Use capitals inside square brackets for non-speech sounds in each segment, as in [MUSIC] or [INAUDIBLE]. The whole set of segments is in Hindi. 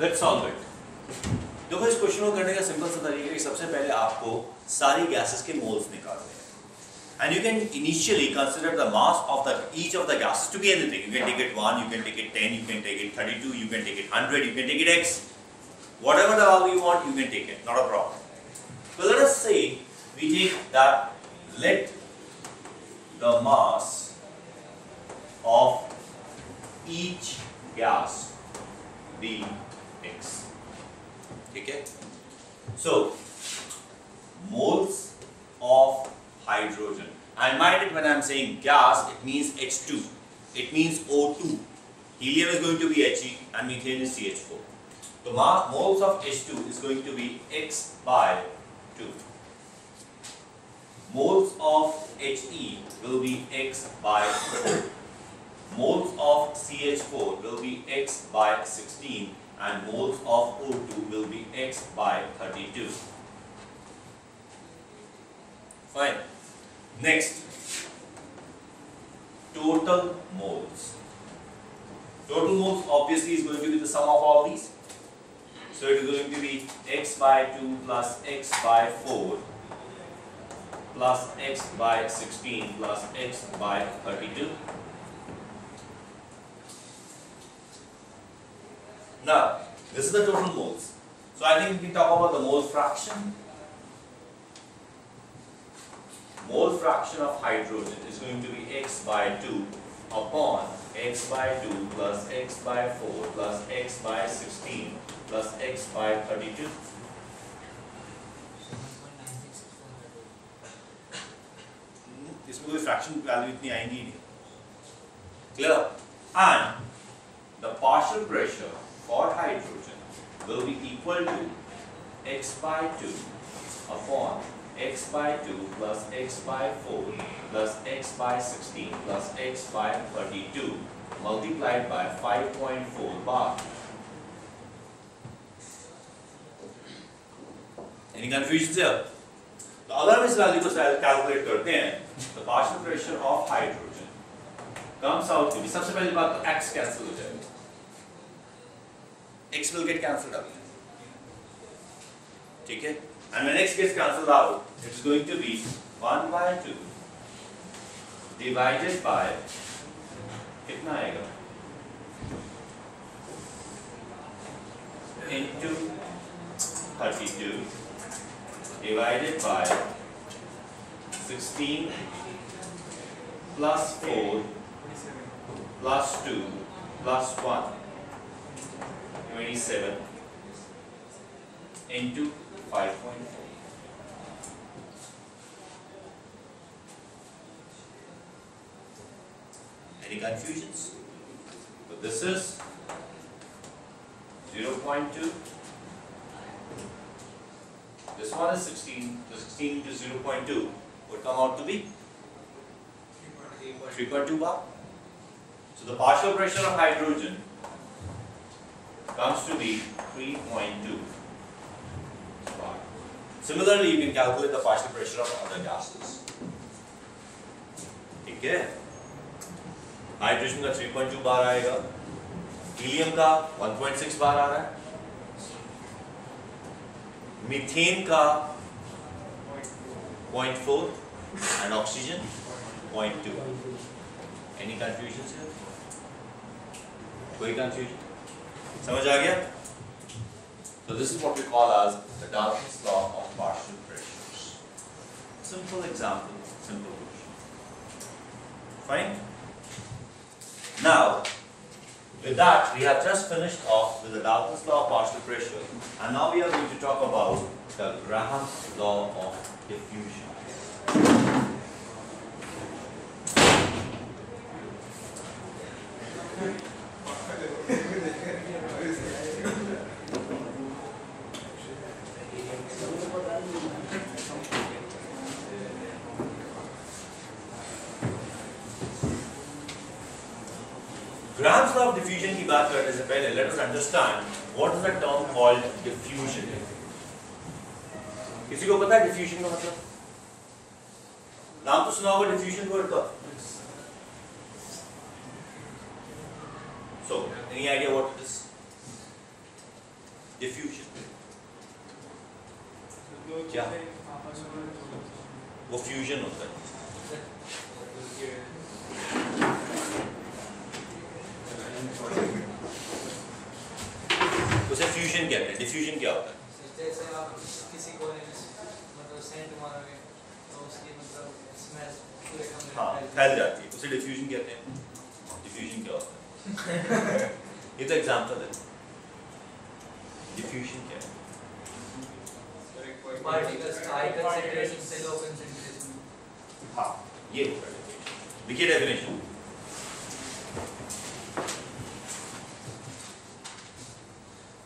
लेट्स ऑल इट देखो, इस क्वेश्चन को करने का सिंपल सा तरीका है सबसे पहले आपको सारी गैसेस के मोल्स निकालने हैं। And you can initially consider the mass of the each of the gases to be anything you can take it 1 you can take it 10 you can take it 32 you can take it 100 you can take it x. Whatever the value you want you can take it not a problem so let us say we take that let the mass of each gas be x. So moles of hydrogen. And mind it when i'm saying gas it means h2 it means o2 helium is going to be he and methane is ch4 so moles of h2 is going to be x by 2 moles of he will be x by 4 moles of ch4 will be x by 16 and moles of O2 will be x by 32. Fine. Next, total moles. Total moles obviously is going to be the sum of all these. So it is going to be x by 2 plus x by 4 plus x by 16 plus x by 32. Now, this is the total moles. So I think we can talk about the mole fraction. Mole fraction of hydrogen is going to be x by 2 upon x by 2 plus x by 4 plus x by 16 plus x by 32. इसमें कोई फ्रैक्शन वैल्यू इतनी आएंगी नहीं clear and the partial pressure for hydrogen will be equal to x by 2 upon x by 2 plus x by 4 plus x by 16 plus x by 32 multiplied by 5.4 bar. Any confusions here? तो अगर हम इस वैल्यू को कैलकुलेट करते हैं तो partial pressure of hydrogen comes out to be सबसे पहली बात तो x कैंसिल हो x will get cancelled out. ठीक है? And when x gets cancelled out, it is going to be 1 by 2 divided by कितना आएगा? into 32 divided by 16 plus 4 plus 2 plus 1 27 into 5.4. Any confusions? So this is 0.2. This one is 16. So 16 into 0.2 would come out to be 3.2 bar. So the partial pressure of hydrogen comes to be 3.2 bar. Similarly, you can calculate the partial pressure of other gases. ठीक है हाइड्रोजन का 3.2 बार आएगा हीलियम का 1.6 बार आ रहा है मीथेन का 0.4 एंड ऑक्सीजन 0.2 एनी कंफ्यूजन कोई कंफ्यूजन समझ आ गया So this is what we call as the Dalton's law of partial pressures. Simple example, simple question. Fine? Now, with that, we have just finished off with the Dalton's law of partial pressure, and now we are going to talk about the Graham's law of diffusion. Graham's of diffusion की बात करने से पहले let us understand what is the term called diffusion किसी को पता है डिफ्यूजन का मतलब? नाम तो सुना होगा डिफ्यूजन वर्ड का so any idea what it is diffusion क्या? वो फ्यूजन होता है। डिफ्यूजन क्या होता है? जैसे आप किसी को मतलब सेंट मारोगे तो उसकी मतलब स्मेल पूरे कमरे हाँ फैल जाती है। उसे डिफ्यूजन कहते हैं। डिफ्यूजन क्या होता है? [LAUGHS] ये तो एग्जांपल है। डिफ्यूजन क्या है? पार्टिकल्स हाई कंसंट्रेशन से लो कंसंट्रेशन हाँ ये होगा definition. लिखिए definition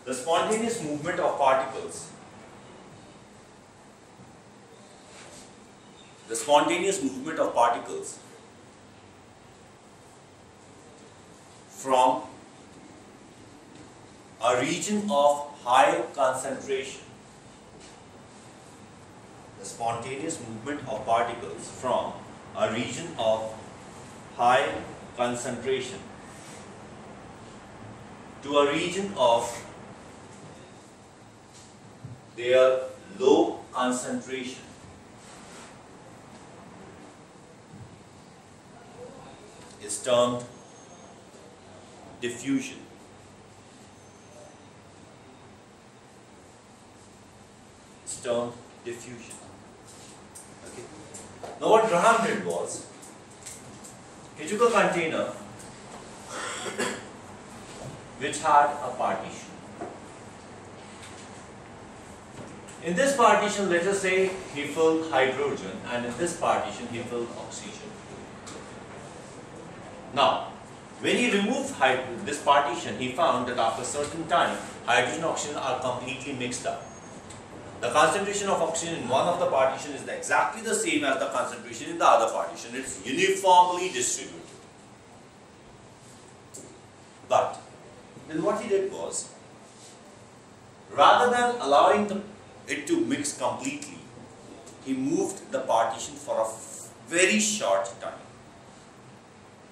The spontaneous movement of particles. The spontaneous movement of particles from a region of high concentration. The spontaneous movement of particles from a region of high concentration to a region of their low concentration is termed diffusion. It's termed diffusion. Okay. Now what Graham did was, he took a container [COUGHS] which had a partition. In this partition, let us say he filled hydrogen and in this partition he filled oxygen. Now, when he removed this partition, he found that after a certain time, hydrogen and oxygen are completely mixed up. The concentration of oxygen in one of the partition is exactly the same as the concentration in the other partition. It's uniformly distributed. But then what he did was, rather than allowing the, it to mix completely, he moved the partition for a very short time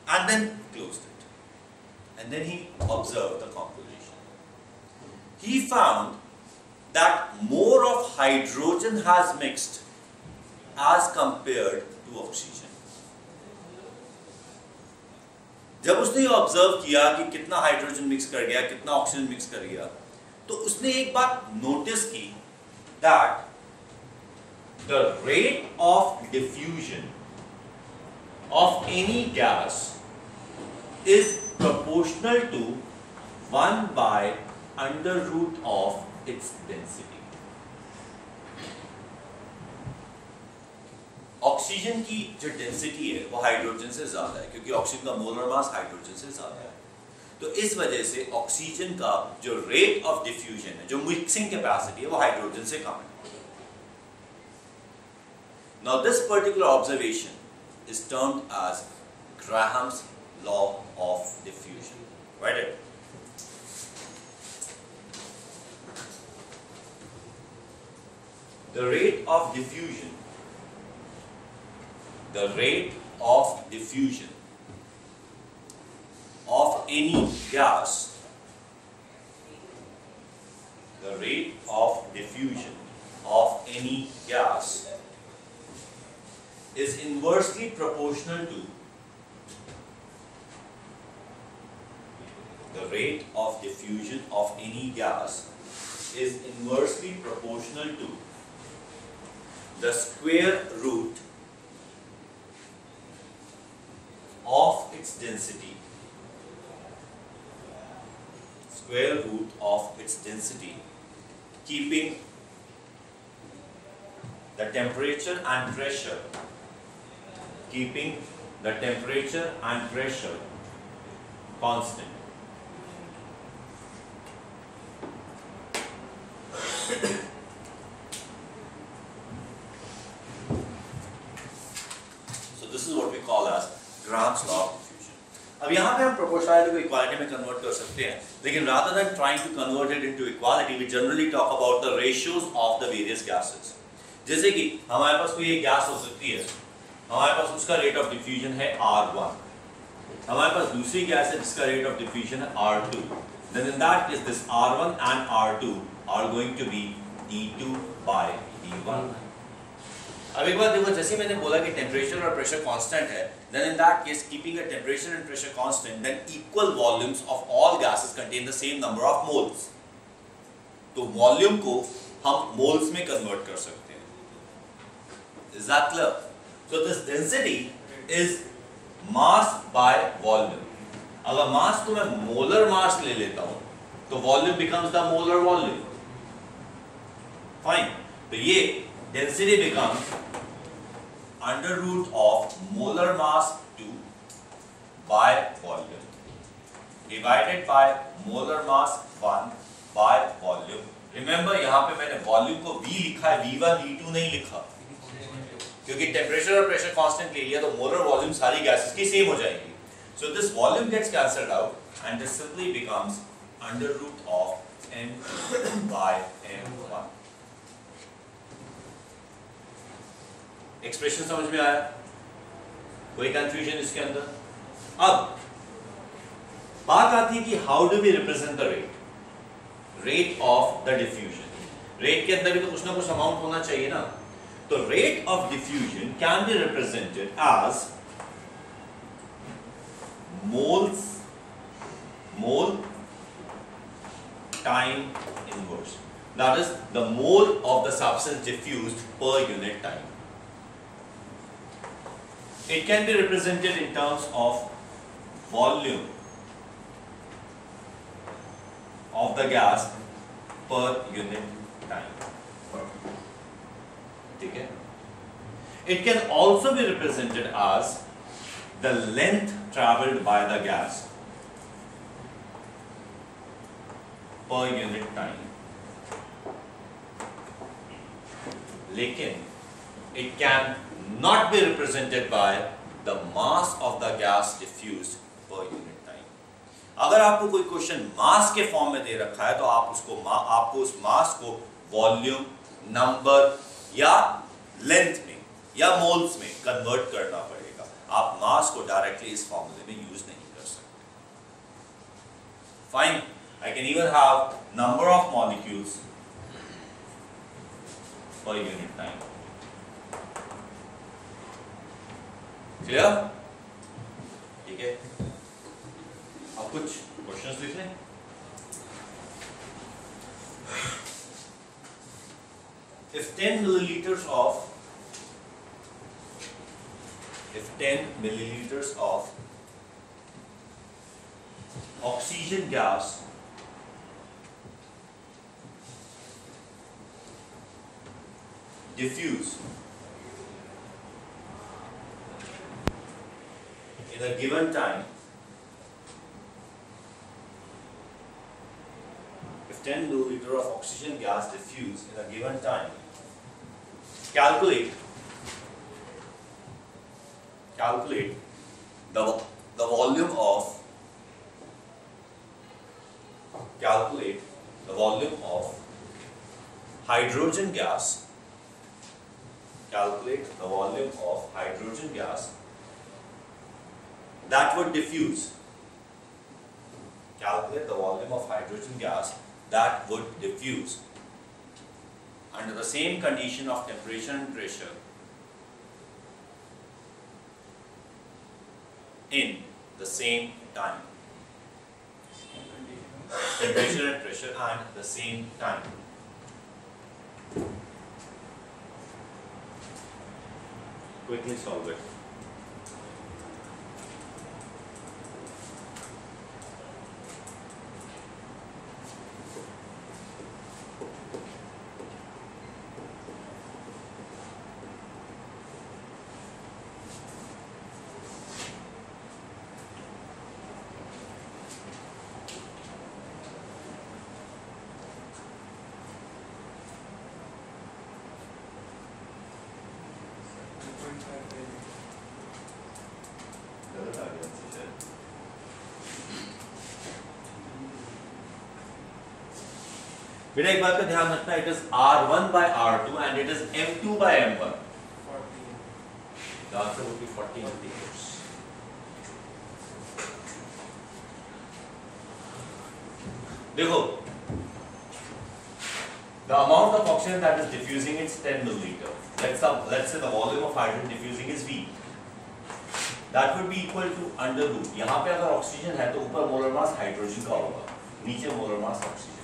and then closed it. And then he observed the composition. He found that more of hydrogen has mixed as compared to oxygen. जब उसने ऑब्ज़र्व किया कि कितना हाइड्रोजन मिक्स कर गया कितना ऑक्सीजन मिक्स कर गया तो उसने एक बात नोटिस की that the rate of diffusion of any gas is proportional to 1 by under root of its density. Oxygen की जो डेंसिटी है, वो हाइड्रोजन से ज़्यादा है, क्योंकि ऑक्सीजन का मोलर मास हाइड्रोजन से ज़्यादा है तो इस वजह से ऑक्सीजन का जो रेट ऑफ़ डिफ्यूजन है जो मिक्सिंग कैपेसिटी है वो हाइड्रोजन से कम है now this particular observation is termed as Graham's law of diffusion. Write it. The rate of diffusion, the rate of diffusion of any gas, the rate of diffusion of any gas is inversely proportional to the rate of diffusion of any gas is inversely proportional to the square root of its density square root of its density keeping the temperature and pressure keeping the temperature and pressure constant So this is what we call as Graham's law. अब यहाँ पे हम proportionality को equality में convert कर सकते हैं लेकिन rather than trying to convert it into equality we generally talk about the ratios of the various gases जैसे कि हमारे पास कोई एक गैस हो सकती है हमारे पास उसका rate of diffusion है R1 हमारे पास दूसरी गैस है जिसका रेट ऑफ़ डिफ्यूजन है R2 then in that case this R1 and R2 are going to be D2 by D1 अब एक बात देखो, जैसे मैंने बोला कि टेम्परेचर और प्रेशर कांस्टेंट है, then in that case, keeping a temperature and pressure constant, then equal volumes of all gases contain the same number of moles. तो वॉल्यूम को हम मोल्स में कन्वर्ट कर सकते हैं। Is that clear so this density is mass by volume अगर मास को मैं मोलर मास ले लेता हूँ तो volume becomes the molar volume fine तो ये density becomes under root of molar mass 2 by volume divided by molar mass 1 by volume remember यहाँ पे मैंने वॉल्यूम को V लिखा है V1 V2 नहीं लिखा क्योंकि टेम्परेचर और प्रेशर कांस्टेंट ले लिया तो मोलर वॉल्यूम सारी गैसेस की सेम हो जाएगी so this volume gets cancelled out and this simply becomes under root of m by m1 expression समझ में आया? कोई कंफ्यूजन इसके अंदर? अब, बात आती है कि how do we represent the rate rate of the diffusion rate के अंदर भी तो कुछ ना कुछ अमाउंट होना चाहिए ना। तो rate of diffusion can be represented as moles mole time inverse that is, the mole of the substance diffused per unit time. It can be represented in terms of volume of the gas per unit time. ठीक है? It can also be represented as the length traveled by the gas per unit time. लेकिन it can not be represented by the mass of the gas diffused per unit time. अगर आपको कोई क्वेश्चन मास के फॉर्म में दे रखा है तो आप उसको आपको उस मास को वॉल्यूम नंबर या लेंथ में या मोल्स में कन्वर्ट करना पड़ेगा। आप मास को डायरेक्टली इस फॉर्मूले में यूज़ नहीं कर सकते। Fine I can even have number of molecules per unit time clear ठीक है। अब कुछ क्वेश्चंस लिख लें। If ten millilitres of if ten millilitres of oxygen gas diffuse in a given time if 10 milliliter of oxygen gas diffuse in a given time calculate calculate the, the volume of calculate the volume of hydrogen gas calculate the volume of hydrogen gas that would diffuse. Calculate the volume of hydrogen gas that would diffuse under the same condition of temperature and pressure in the same time. Temperature and pressure and the same time. Quickly solve it. बेटा, एक बात का ध्यान रखना it is R one by R two and it is M two by M one देखो the amount of oxygen that is diffusing it's ten millilitre Let's up, let's say the volume of hydrogen diffusing is V. That would be equal to under root. यहाँ पे अगर ऑक्सीजन है तो ऊपर मोलर मास हाइड्रोजन का होगा नीचे molar mass oxygen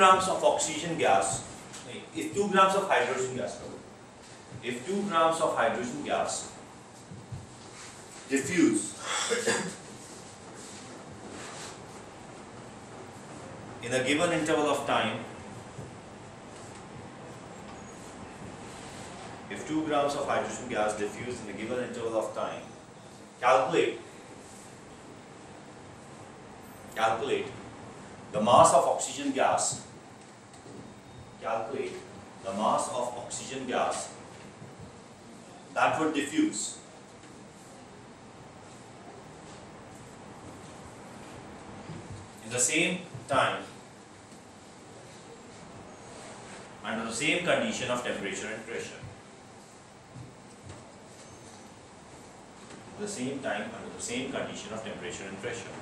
grams of oxygen gas if 2 grams of hydrogen gas if 2 grams of hydrogen gas diffuse [COUGHS] in a given interval of time if 2 grams of hydrogen gas diffuse in a given interval of time calculate calculate the mass of oxygen gas calculate the mass of oxygen gas that would diffuse. In the same time under the same condition of temperature and pressure the same time under the same condition of temperature and pressure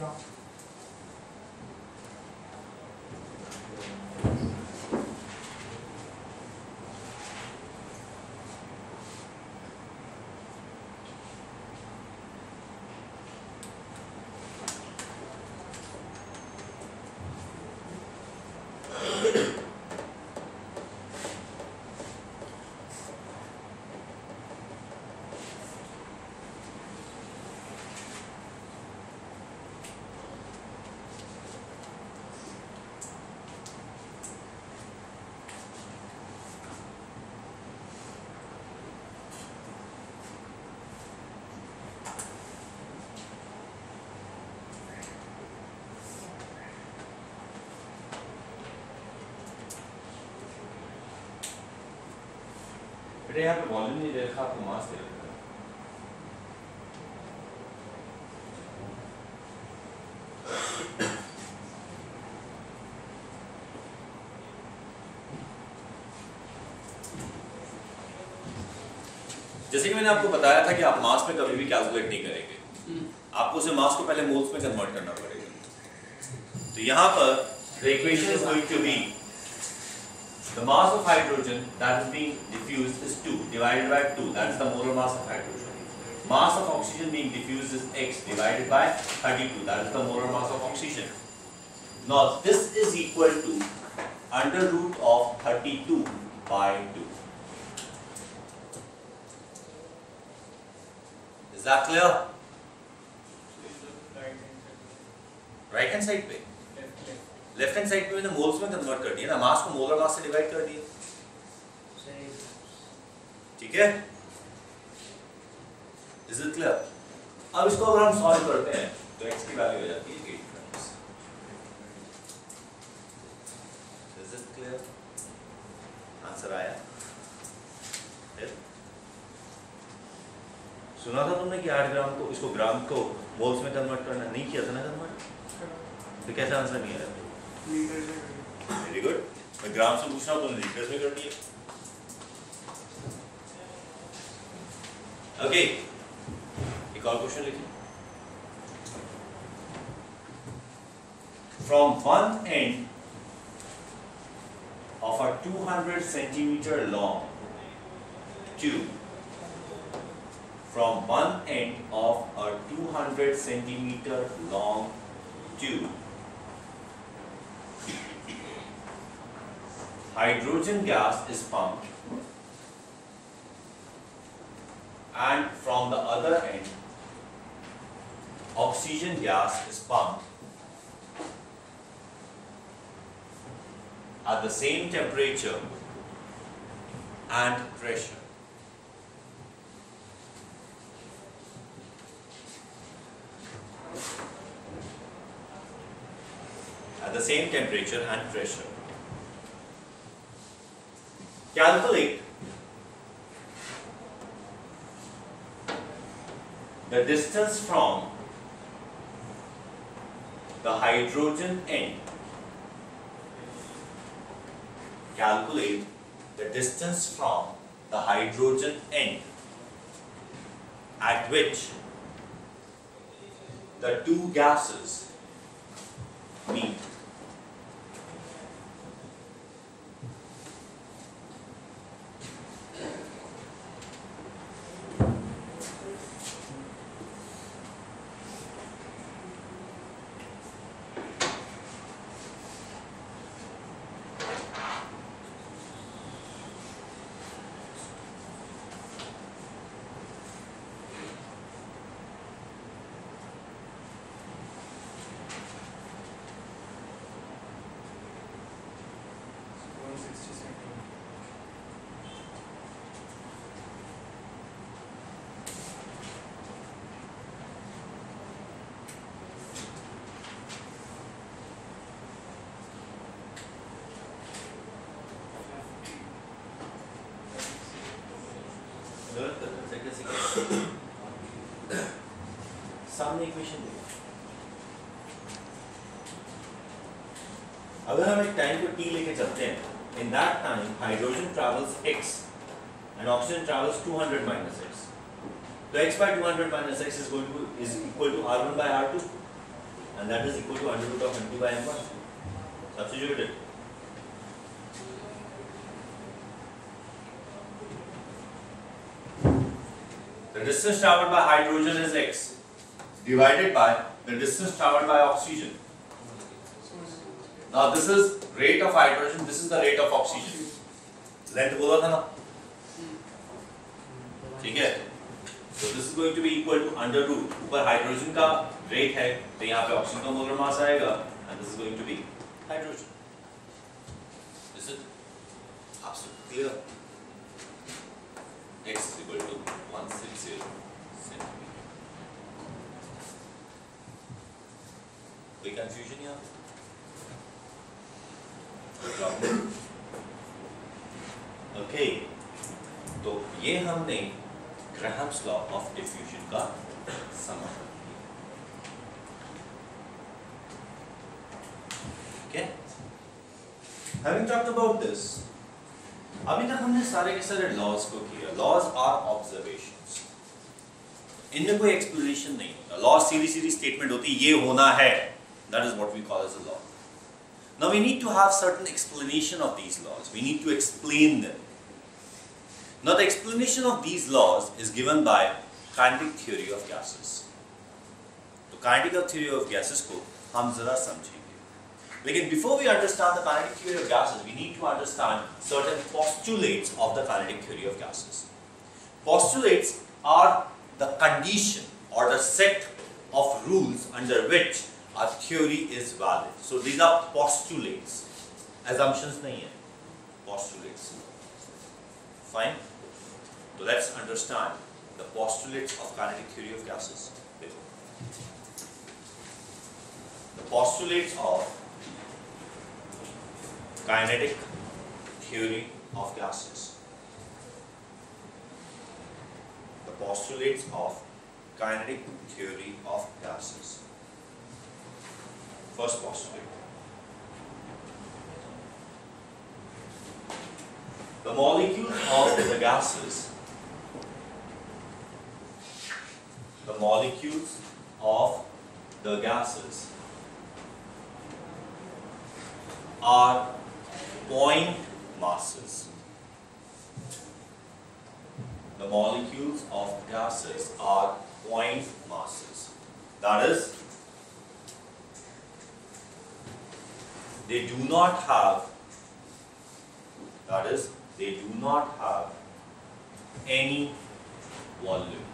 सही बेटा यहाँ पे वॉल्यूम नहीं दे रखा आपको मास दे रखा जैसे कि मैंने आपको बताया था कि आप मास में कभी भी कैलकुलेट नहीं करेंगे। आपको उसे मास को पहले मोल्स में कन्वर्ट करना पड़ेगा। तो यहाँ पर the equation is going to be The mass of hydrogen that is being diffused is 2 divided by 2. That is the molar mass of hydrogen. Mass of oxygen being diffused is x divided by 32. That is the molar mass of oxygen. Now this is equal to under root of 32 by okay एक और क्वेश्चन लिखिए from one and of a 200 centimeter long tube from one end of a 200 centimeter long tube hydrogen gas is pumped and from the other end oxygen gas is pumped at the same temperature and pressure. At the same temperature and pressure. Calculate the distance from the hydrogen end. Calculate the distance from the hydrogen end at which the two gases meet. One sixty centimeter. सामने इक्वेशन देखो अगर हम एक टाइम को t लेके चलते हैं in that time hydrogen travels x and oxygen travels 200 minus x so x by 200 minus x is going to is equal to r1 by r2 and that is equal to under root of m2 by m1 substitute it the distance traveled by hydrogen is x divided by the distance traveled by oxygen now this is rate of hydrogen this is the rate of oxygen length बोला था ना ठीक है तो this is going to be equal to under root ऊपर हाइड्रोजन का रेट है तो यहाँ पे ऑक्सीजन का मोलर मास आएगा and this is going to be hydrogen this is absolutely clear x equal to 160 कोई कंफ्यूजन यहाँ कोई ओके तो ये हमने ग्राहम्स लॉ ऑफ़ डिफ्यूजन का समाधान किया। हैविंग टॉक्ड अबाउट दिस अभी तक हमने सारे के सारे लॉज को किया। लॉज आर ऑब्जर्वेशंस इनमें कोई एक्सप्लेनेशन नहीं होता। लॉ सीधी सीधी स्टेटमेंट होती, ये होना है। That is what we call as a law Now we need to have certain explanation of these laws. We need to explain them. Now the explanation of these laws is given by kinetic theory of gases. तो kinetic theory of gases को हम जरा समझेंगे लेकिन before we understand the kinetic theory of gases, we need to understand certain postulates of the kinetic theory of gases. Postulates are the condition or the set of rules under which our theory is valid. So these are postulates, assumptions nahi hai, postulates. Fine. So let's understand the postulates of kinetic theory of gases. The postulates of kinetic theory of gases. The postulates of kinetic theory of gases. First postulate. The molecules of the gases, the molecules of the gases are point masses. The molecules of gases are point masses. That is, they do not have, that is, they do not have any volume.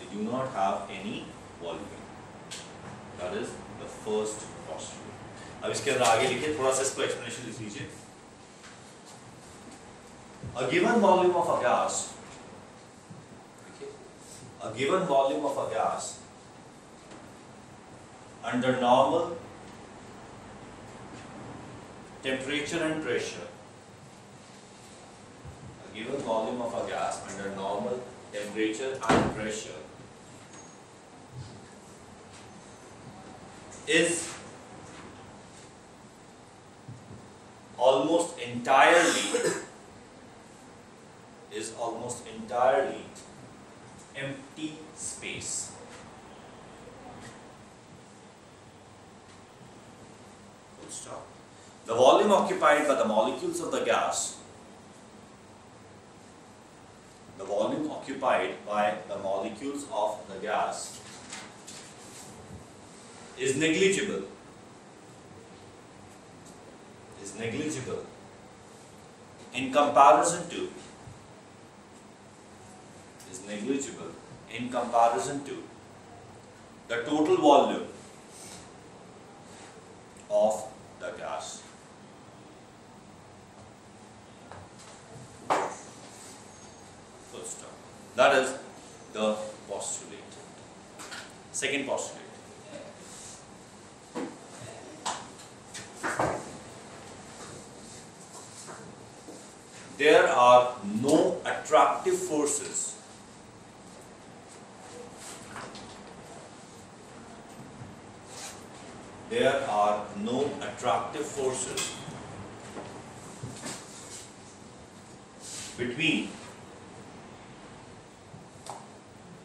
They do not have any volume. That is the first postulate. अब इसके अंदर आगे लिखिए थोड़ा सा इसको explanation लिख लीजिए. A given volume of a gas, a given volume of a gas under normal temperature and pressure, a given volume of a gas under normal temperature and pressure is almost entirely is almost entirely empty space. Stop. The volume occupied by the molecules of the gas, the volume occupied by the molecules of the gas is negligible. Is negligible in comparison to negligible in comparison to the total volume of the gas. Full stop. That is the postulate. Second postulate. There are no attractive forces there are no attractive forces between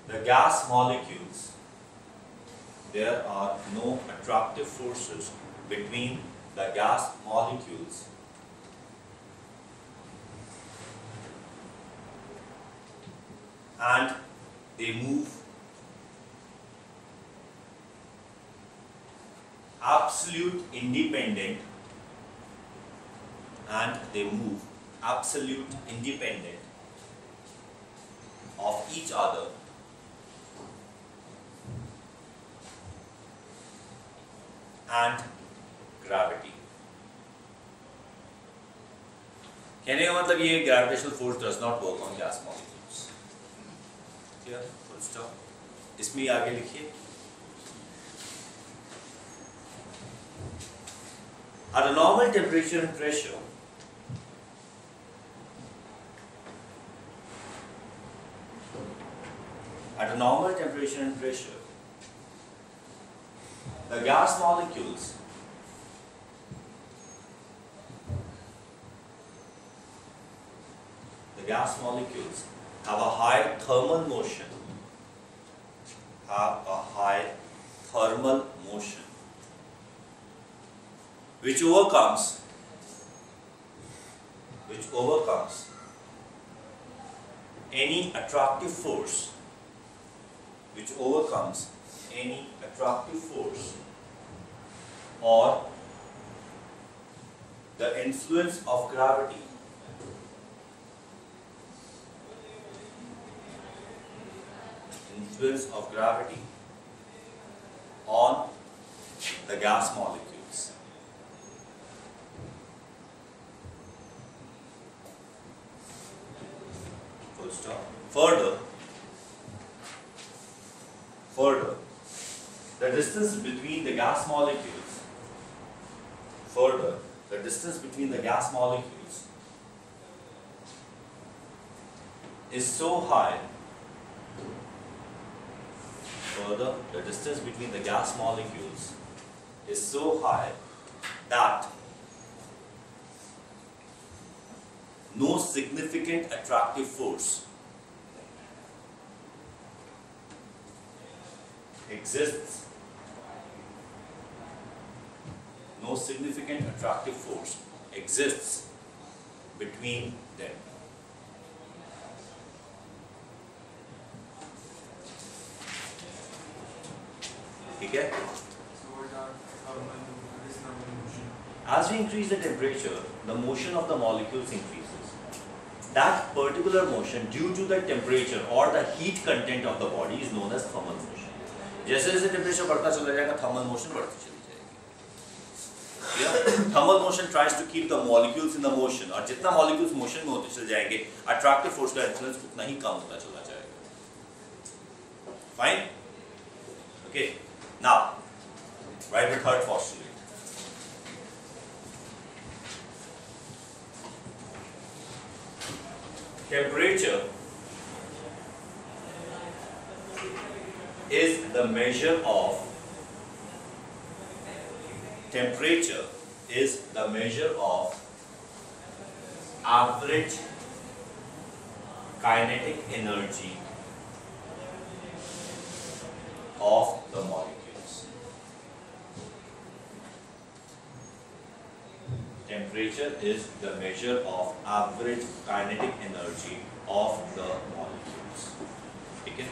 the gas molecules. There are no attractive forces between the gas molecules and they move absolute independent of each other and gravity कहने का मतलब ये gravitational force does not work on gas molecules clear full stop ही आगे लिखिए At a normal temperature and pressure, and pressure, the gas molecules the gas molecules have a high thermal motion. Have a high thermal motion which overcomes which overcomes any attractive force which overcomes any attractive force or the influence of gravity influence of gravity on the gas molecules full stop. Further, further, the distance between the gas molecules, further, the distance between the gas molecules is so high, further, the distance between the gas molecules is so high that no significant attractive force exists. No significant attractive force exists between thermal motion? As we increase the temperature, the motion of the molecules increases. That particular motion due to the temperature or the heat content of the body is known as thermal motion. जैसे जैसे टेम्परेचर बढ़ता चला जाएगा थर्मल मोशन बढ़ती चली जाएगी thermal motion tries to keep the molecules in the motion और जितना मॉलिक्यूल्स मोशन में होते चले जाएँगे अट्रैक्टिव फोर्स का इन्फ्लुएंस उतना ही कम होता चला जाएगा fine okay Now, write the third postulate. Temperature is the measure of temperature is the measure of average kinetic energy of the molecule. Temperature is the measure of average kinetic energy of the molecules. ठीक है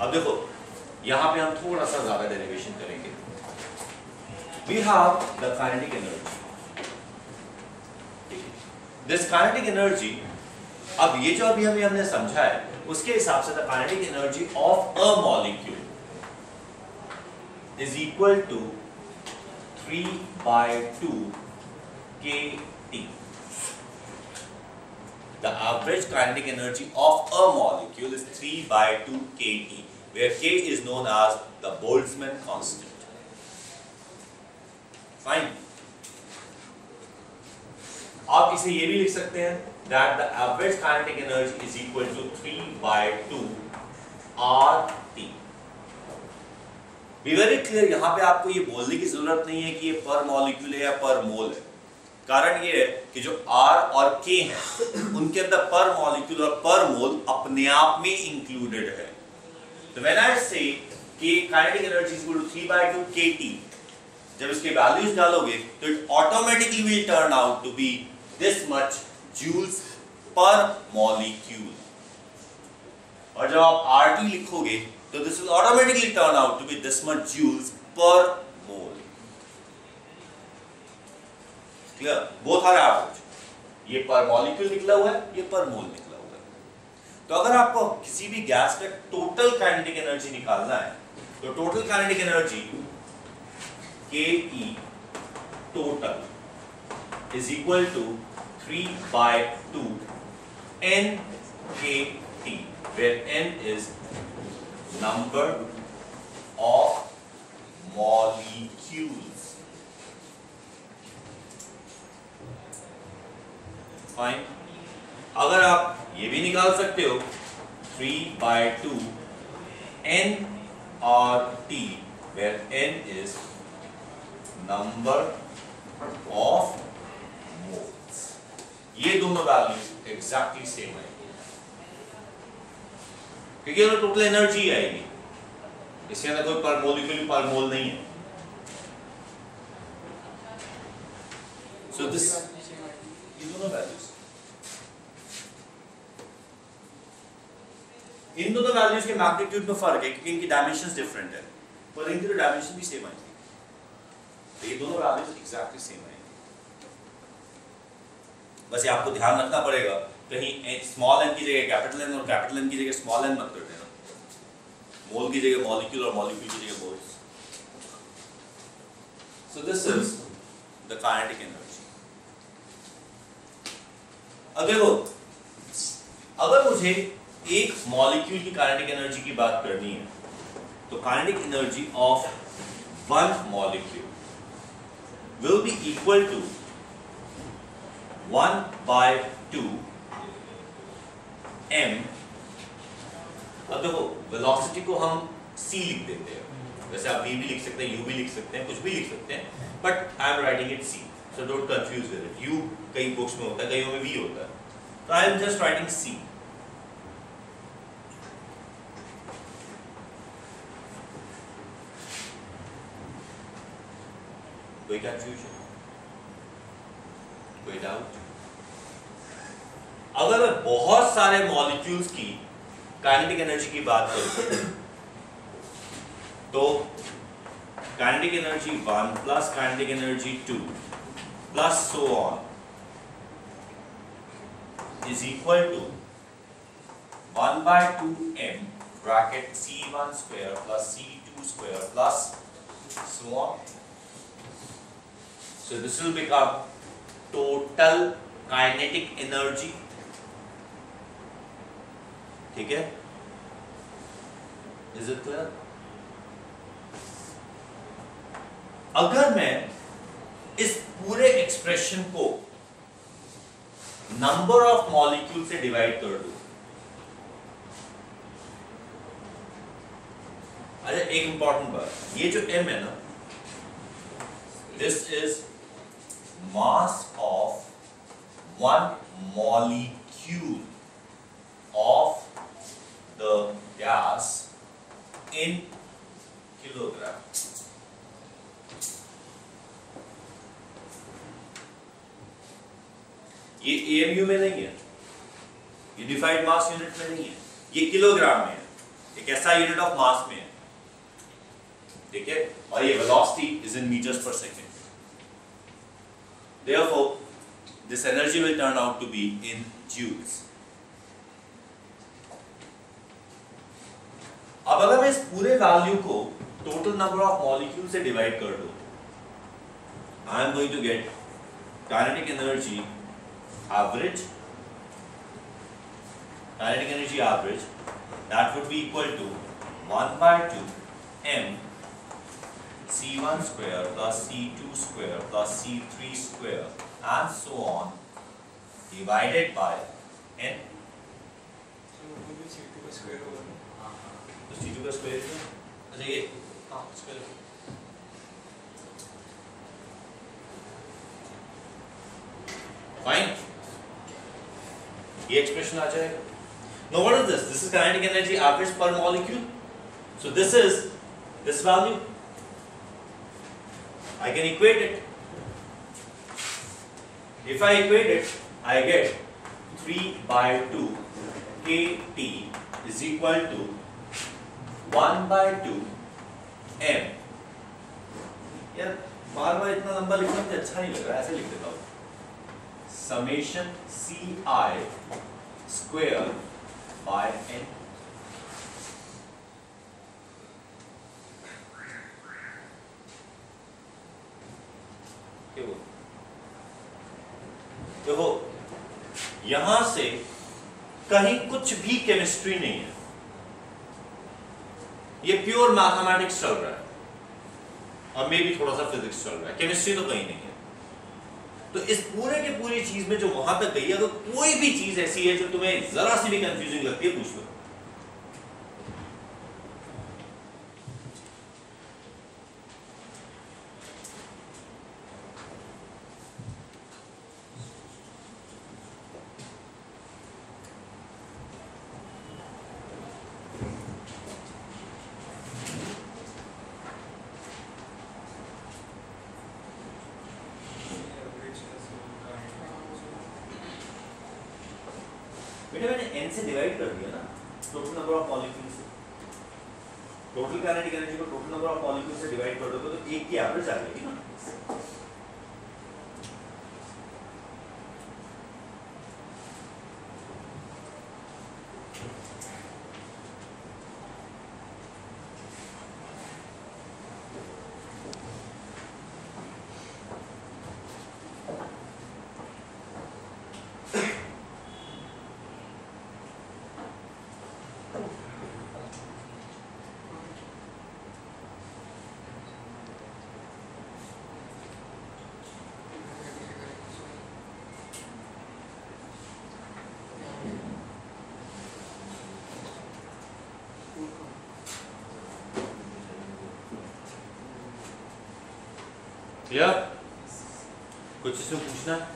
अब देखो यहाँ पे हम थोड़ा सा ज़्यादा डेरिवेशन करेंगे we have the kinetic energy this kinetic energy अब ये जो अभी हमें हमने समझा है उसके हिसाब से the kinetic energy of a molecule is equal to 3 by 2 kT the average kinetic energy of a molecule is 3 by 2 kT where K is known as the Boltzmann constant. Fine. आप इसे ये भी लिख सकते हैं that the average kinetic energy is equal to 3 by 2 RT. Be very clear यहाँ पे आपको ये बोलने की ज़रूरत नहीं है कि ये पर मॉलिक्यूल है या पर मोल है कारण ये है कि जो R और K हैं, उनके अंदर पर मॉलिक्यूल और पर मोल अपने आप में इंक्लूडेड है। तो व्हेन आई से कि kinetic energy is equal to 3 by 2 kT, जब इसके वैल्यूज़ डालोगे तो it automatically will turn out to be this much joules per molecule और जब आप RT लिखोगे तो this will automatically turn out to be this much joules per mole clear both are average ये पर मॉलिक्यूल निकला हुआ है, ये पर मोल निकला हुआ है। तो अगर आपको किसी भी गैस का टोटल काइनेटिक एनर्जी निकालना है तो total kinetic energy K E total is equal to three by two n k T where n is number of molecules. Fine अगर आप ये भी निकाल सकते हो three by two n R T where n is number of moles ये दोनों वैल्यू एग्जैक्टली सेम है क्योंकि ये टोटल एनर्जी आएगी, इसके अंदर कोई पर मोलिक्यूल पर मोल नहीं है। सो दिस इन दोनों वैल्यूज़ के मैग्नीट्यूड में फ़र्क है क्योंकि इनकी डायमेंशंस डिफरेंट है। पर इनकी तो डायमेंशन भी सेम आएँगे तो ये दोनों वैल्यूज़ एग्जैक्टली सेम आएँगे बस ये आपको ध्यान रखना पड़ेगा, कहीं स्मॉल एन की जगह कैपिटल एन और कैपिटल एन की जगह स्मॉल एन मत कर देना। मोल की जगह मॉलिक्यूल और मॉलिक्यूल की जगह moles so this is the kinetic energy अब देखो अगर मुझे एक मॉलिक्यूल की काइनेटिक एनर्जी की बात करनी है तो kinetic energy of one molecule will be equal to one by two m अब देखो वेलोसिटी को हम c लिख देते हैं। वैसे आप v भी लिख सकते हैं, u भी लिख सकते हैं, कुछ भी लिख सकते हैं but I am writing it c so don't confuse with it u कई बुक्स में होता है, कईयों में v होता है। तो I am just writing c. कोई कंफ्यूजन कोई डाउट अगर मैं बहुत सारे मॉलिक्यूल्स की काइनेटिक एनर्जी की बात करूँ तो kinetic energy one plus kinetic energy two plus so on one by two m bracket c one square plus c two C2 square plus so on. So this will become total kinetic energy. है? Is it clear? अगर मैं इस पूरे एक्सप्रेशन को नंबर ऑफ़ मॉलिक्यूल से डिवाइड कर दूँ अच्छा एक इंपॉर्टेंट बात, ये जो m है ना this is mass of one molecule of the gas in kilogram. ये एएमयू में नहीं है। यूनिफाइड मास यूनिट में नहीं है। ये किलोग्राम में है। एक ऐसा यूनिट ऑफ़ मास में है। ठीक है और ये velocity is in metres per second therefore, this energy will turn out to be in joules अब अगर मैं इस पूरे वैल्यू को टोटल नंबर ऑफ़ मॉलिक्यूल से डिवाइड कर दो I am going to get kinetic energy average kinetic energy average that would be equal to 1 by 2 m c1 square plus c2 square plus c3 square and so on divided by n तो वो भी C2 का स्क्वायर होगा ना तो c2 का square है अच्छा ये हाँ स्क्वायर फाइन ये एक्सप्रेशन आ जाएगा। No what is this this is kinetic energy average per molecule so this is this value I can equate it. If I equate it, I get 3 by 2 kT is equal to 1 by 2 m. यार बार बार इतना लंबा लिखना मुझे अच्छा नहीं लग रहा ऐसे लिख देता हूँ। Summation c i square by n देखो, यहाँ से कहीं कुछ भी केमिस्ट्री नहीं है। ये प्योर मैथमेटिक्स चल रहा है। और मे भी थोड़ा सा फिजिक्स चल रहा है। केमिस्ट्री तो कहीं नहीं है। तो इस पूरे के पूरी चीज़ में जो वहाँ तक गई है अगर कोई भी चीज़ ऐसी है जो तुम्हें जरा सी भी कंफ्यूजिंग लगती है, पूछ लो बेटा मैंने n से डिवाइड कर दिया ना टोटल नंबर ऑफ़ मॉलिक्यूल से टोटल काइनेटिक एनर्जी को टोटल नंबर ऑफ़ मॉलिक्यूल से डिवाइड कर दोगे तो एक की एवरेज आ जाएगी ना क्लियर कुछ इसमें पूछना है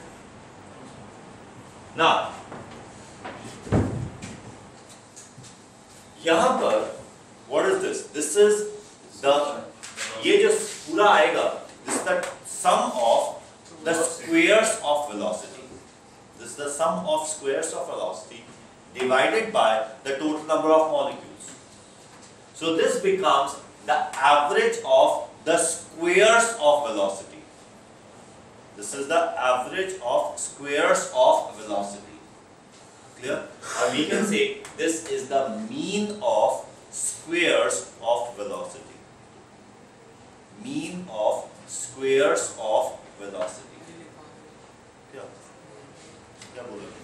ना यहाँ पर what is this this is the ये जो पूरा आएगा this the sum of the squares of velocity this the sum of squares of velocity divided by the total number of molecules so this becomes the average of the squares of velocity this is the average of squares of velocity clear or we can say this is the mean of squares of velocity squares of velocity क्या क्या बोल रहे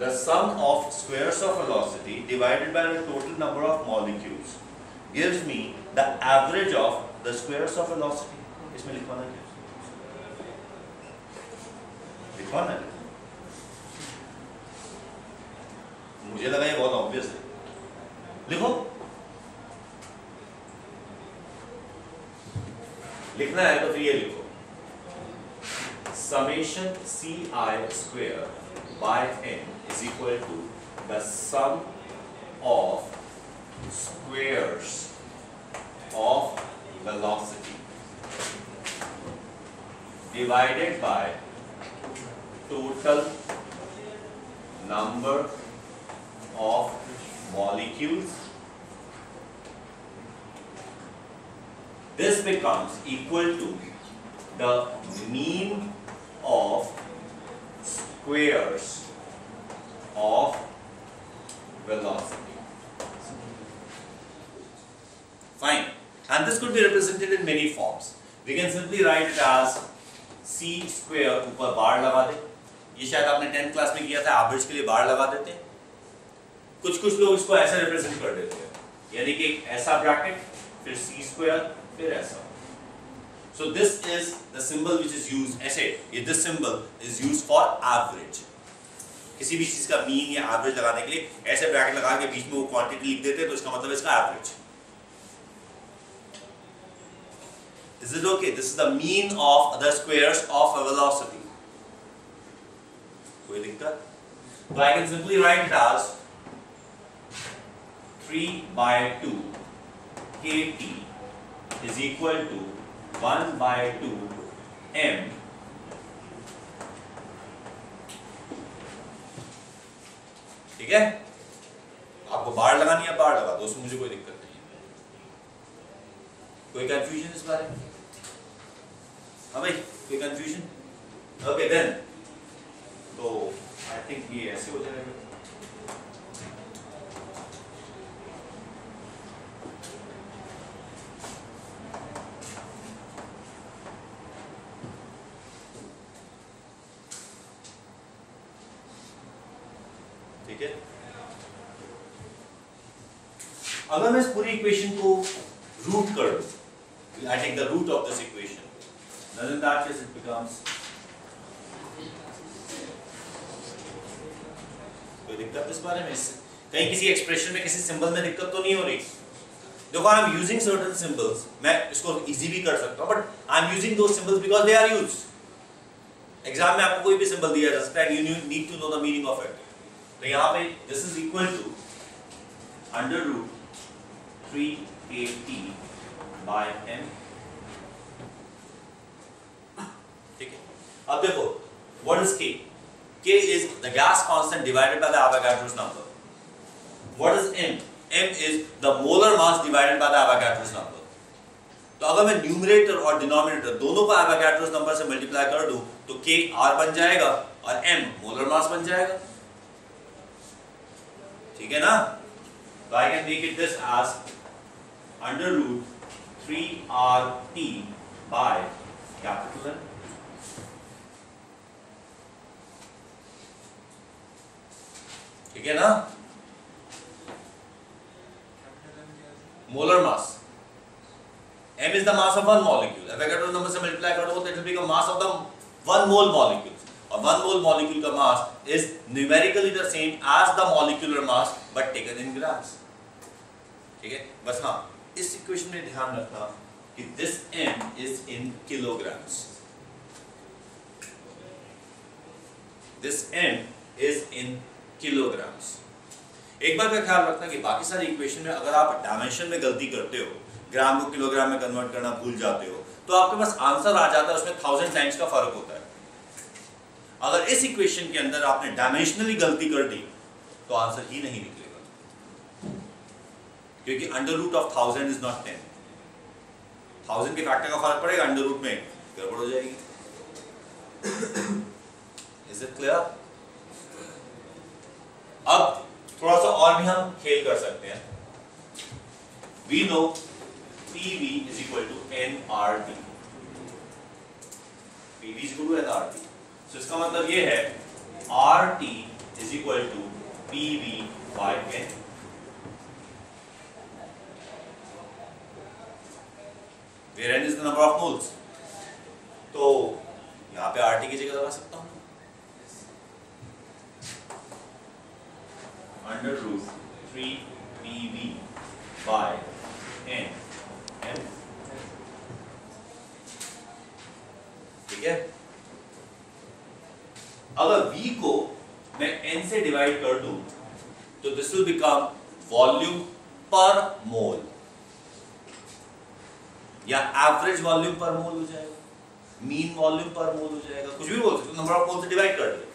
The sum of squares of velocity divided by the total number of molecules gives me the average of the squares of velocity. इसमें लिखवाना क्या लिखवाना है मुझे लगा ये बहुत ऑब्वियस है लिखो लिखना है तो फिर ये लिखो summation ci square by n is equal to the sum of squares of velocity divided by total number of molecules this becomes equal to the mean of squares of velocity. Fine. And this could be represented in many forms. We can simply write it as c square ऊपर बार लगा दे ये शायद आपने 10th क्लास में किया था एवरेज के लिए बार लगा देते हैं कुछ कुछ लोग इसको ऐसे रिप्रेजेंट कर देते हैं यानी कि एक ऐसा ब्रैकेट फिर c स्क्वायर फिर ऐसा so this is the symbol which is use ऐसे, ये this symbol is use for average किसी भी चीज़ का मीन या एवरेज लगाने के लिए ऐसे ब्रैकेट लगा के बीच में वो क्वांटिटी लिख देते तो इसका मतलब इसका average is okay this is the mean of other squares of a velocity कोई दिक्कत? तो I can simply write it as 3 by 2 k T is equal to 1 by 2 m. ठीक है? आपको बाढ़ लगानी है बाढ़ लगा दो, उसमें मुझे कोई दिक्कत नहीं कोई कंफ्यूजन इस बारे में? हाँ भाई, कोई कंफ्यूजन ओके देन तो आई थिंक ये ऐसे हो जाएगा ठीक है अगर मैं इस पूरी इक्वेशन को रूट कर दूँ take the root of this equation then in that case it becomes कोई दिक्कत इस बारे में? कहीं किसी एक्सप्रेशन में किसी सिंबल में दिक्कत तो नहीं हो रही? देखो I am using certain symbols मैं इसको इजी भी कर सकता हूँ but I am using those symbols because they are used exam में आपको कोई भी सिंबल दिया जा सकता है you need to know the meaning of it तो यहाँ पे this is equal to under root three a T by m ठीक है? अब देखो what is k k is the gas constant divided by the Avogadro's number what is m? M is the molar mass divided by the avogadro's number. तो अगर मैं न्यूमरेटर और डिनोमिनेटर दोनों को एवोगाड्रोस नंबर से मल्टीप्लाई कर दूँ तो k r बन जाएगा और m मोलर मास बन जाएगा। ठीक है ना? तो I can make it this as three R T by capital N ठीक है ना molar mass m is the mass of one molecule if i get avogadro number से मल्टीप्लाई कर दो तो it will become mass of the one mole molecule और one mole molecule का mass is numerically the same as the molecular mass but taken in grams ठीक है बस हाँ इस इक्वेशन में ध्यान रखना कि this m is in kilograms. This m is in kilograms. एक बार का ख्याल रखना कि बाकी सारी इक्वेशन में अगर आप डायमेंशन में गलती करते हो ग्राम को किलोग्राम में कन्वर्ट करना भूल जाते हो तो आपके पास आंसर आ जाता है, उसमें थाउज़ेंड टाइम्स का फ़र्क होता है। अगर इस इक्वेशन के अंदर आपने डायमेंशनली गलती कर दी तो आंसर ही नहीं निकलेगा। क्योंकि under root of thousand is not ten thousand के फैक्टर का फ़र्क पड़ेगा अंडर रूट में, गड़बड़ हो जाएगी। इज़ इट क्लियर अब थोड़ा सा और भी हम खेल कर सकते हैं। We know PV is equal to nRT PV is equal to nRT so इसका मतलब ये है RT is equal to PV by N. where N is the number of moles. तो यहाँ पे RT की जगह लगा सकता हूँ। Under root 3 PV by N N ठीक है? अगर V को मैं N से डिवाइड कर दूँ तो दिस विल बिकम वॉल्यूम पर मोल या एवरेज वॉल्यूम पर मोल हो जाएगा मीन वॉल्यूम पर मोल हो जाएगा, कुछ भी बोल सकते नंबर ऑफ़ मोल से डिवाइड कर दे।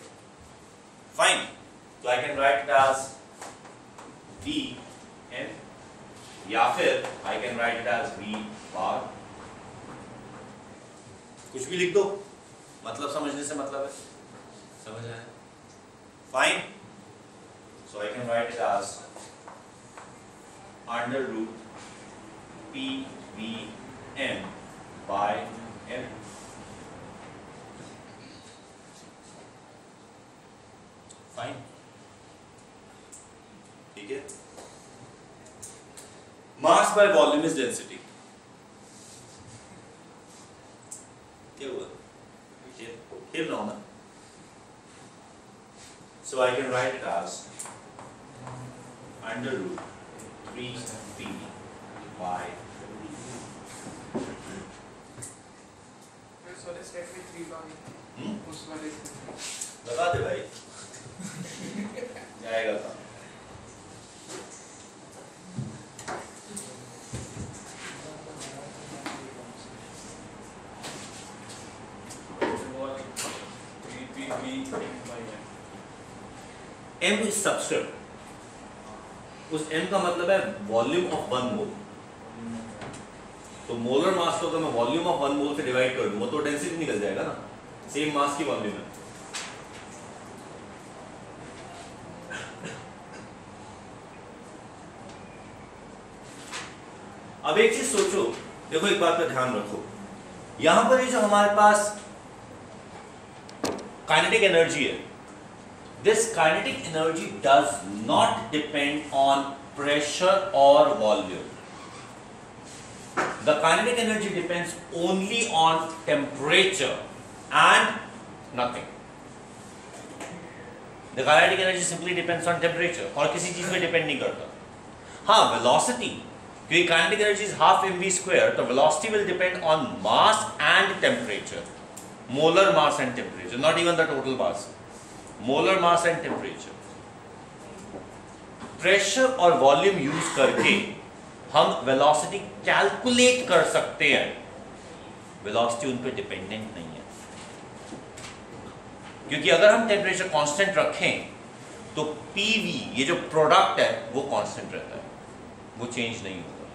फाइन तो I can write it as V N या फिर I can write it as V bar कुछ भी लिख दो। मतलब समझने से मतलब है। समझ आया fine so I can write it as under root P V N by N fine ठीक है mass by volume is density क्या हुआ खेल खेल रहा हूं ना so I can write it as under root 3p by लगा दे भाई। जाएगा काम m is subscript उस m का मतलब है वॉल्यूम ऑफ़ वन मोल तो मोलर मास को अगर मैं वॉल्यूम ऑफ़ वन मोल से डिवाइड कर दूँगा तो डेंसिटी निकल जाएगा ना? सेम मास की वॉल्यूम है अब एक चीज़ सोचो, देखो एक बात का ध्यान रखो। यहाँ पर ये जो हमारे पास काइनेटिक एनर्जी है this kinetic energy does not depend on pressure और volume the kinetic energy depends only on temperature and nothing the kinetic energy simply depends on temperature और किसी चीज पे डिपेंड नहीं करता हाँ velocity क्योंकि kinetic energy is half mv square तो velocity will depend on mass and temperature molar mass and temperature not even the total mass molar mass and temperature pressure और वॉल्यूम यूज करके हम वेलोसिटी कैलकुलेट कर सकते हैं। वेलोसिटी उन पर डिपेंडेंट नहीं है। क्योंकि अगर हम टेम्परेचर कांस्टेंट रखें तो पीवी ये जो प्रोडक्ट है, वो कांस्टेंट रहता है। वो चेंज नहीं होगा।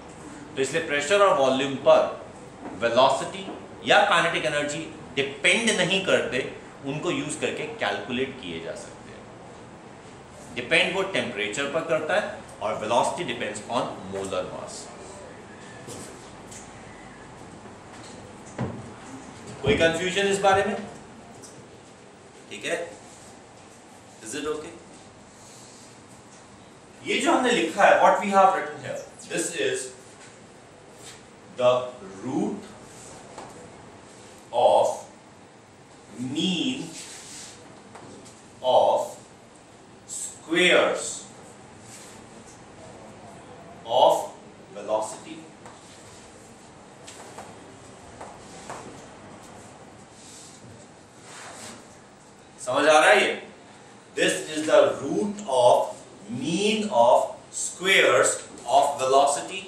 तो इसलिए प्रेशर और वॉल्यूम पर वेलोसिटी या काइनेटिक एनर्जी डिपेंड नहीं करते, उनको यूज़ करके कैलकुलेट किए जा सकते हैं। डिपेंड वो टेम्परेचर पर करता है और velocity depends on molar mass कोई कंफ्यूजन इस बारे में? ठीक है? इज़ इट ओके ये जो हमने लिखा है what we have written here this is the root of mean of squares. Of velocity. समझ आ रहा है ये? This is the root of mean of squares of velocity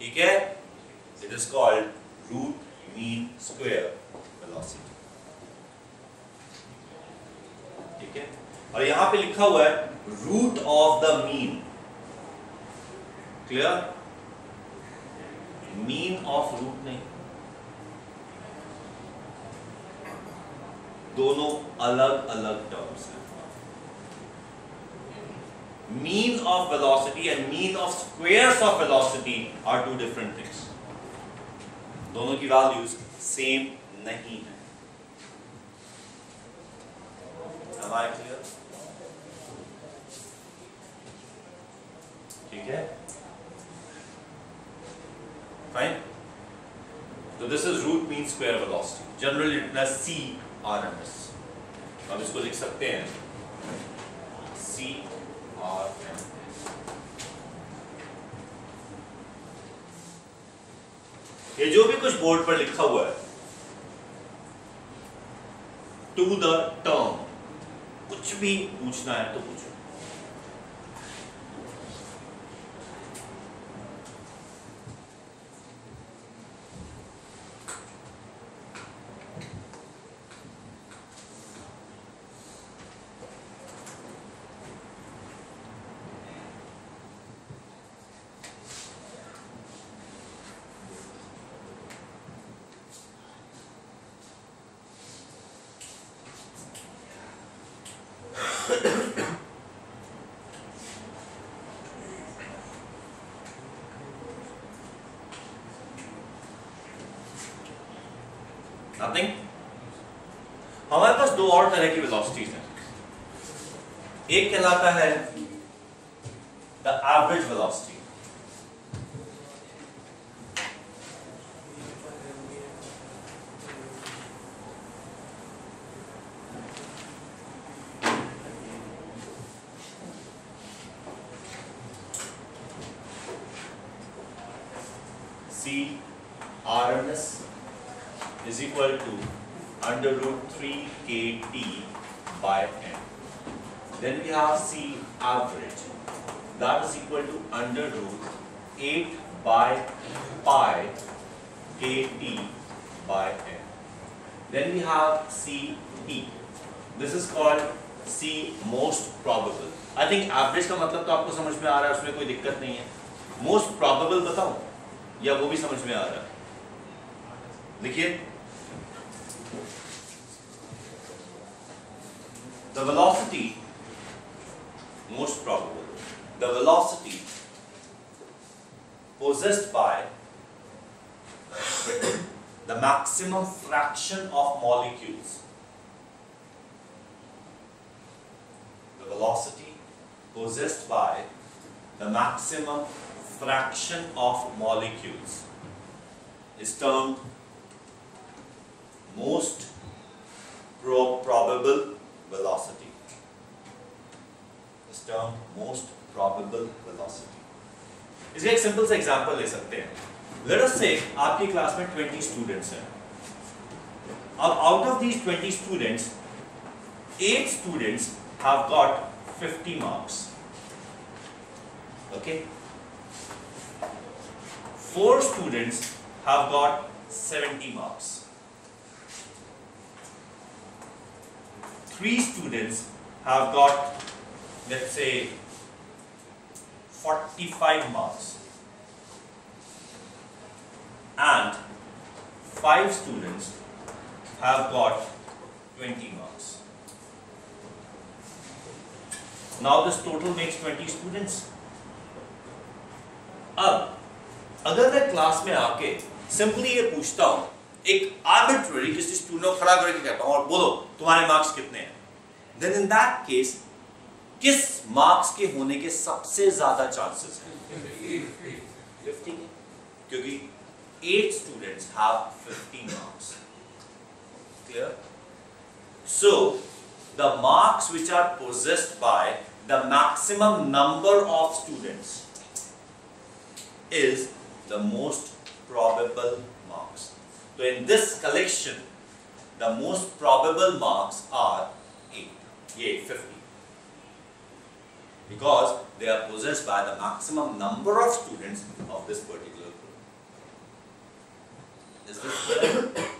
ठीक है? It is called root mean square velocity ठीक है और यहाँ पे लिखा हुआ है root of the mean clear mean of root नहीं. दोनों अलग अलग टर्म्स हैं. Mean of velocity and mean of square of velocity are two different things दोनों की वैल्यूज़ सेम नहीं है. क्लियर ठीक है? फाइन तो this is root mean square velocity generally as c r m s अब इसको लिख सकते हैं। सी आर एम ये जो भी कुछ बोर्ड पर लिखा हुआ है टू द टर्म कुछ भी पूछना है तो पूछो। नथिंग हमारे पास दो और तरह की वेलोसिटीज हैं। एक कहलाता है most probable बताऊं या वो भी समझ में आ रहा है देखिए the velocity most probable the velocity possessed by the maximum fraction of molecules the velocity possessed by the maximum fraction of molecules is termed most pro probable velocity is termed most probable velocity इसका एक सिंपल सा एग्जांपल ले सकते हैं लेट अस से आपकी क्लास में 20 स्टूडेंट्स हैं अब out of these 20 students 8 students have got 50 marks okay Four students have got 70 marks three students have got, let's say, 45 marks. And five students have got 20 marks. Now this total makes 20 students. अब अगर मैं क्लास में आके सिंपली ये पूछता हूँ, एक आर्बिट्ररी किसी स्टूडेंट को खड़ा करके कहता हूँ और बोलो, तुम्हारे मार्क्स कितने हैं? देन इन दैट केस किस मार्क्स के होने के सबसे ज़्यादा चांसेस हैं? क्योंकि 8 students have 50 marks clear so the marks which are possessed by the maximum number of students is the most probable marks. So in this collection, the most probable marks are 8, yeah, 50. Because they are possessed by the maximum number of students of this particular group. Is [COUGHS] this clear?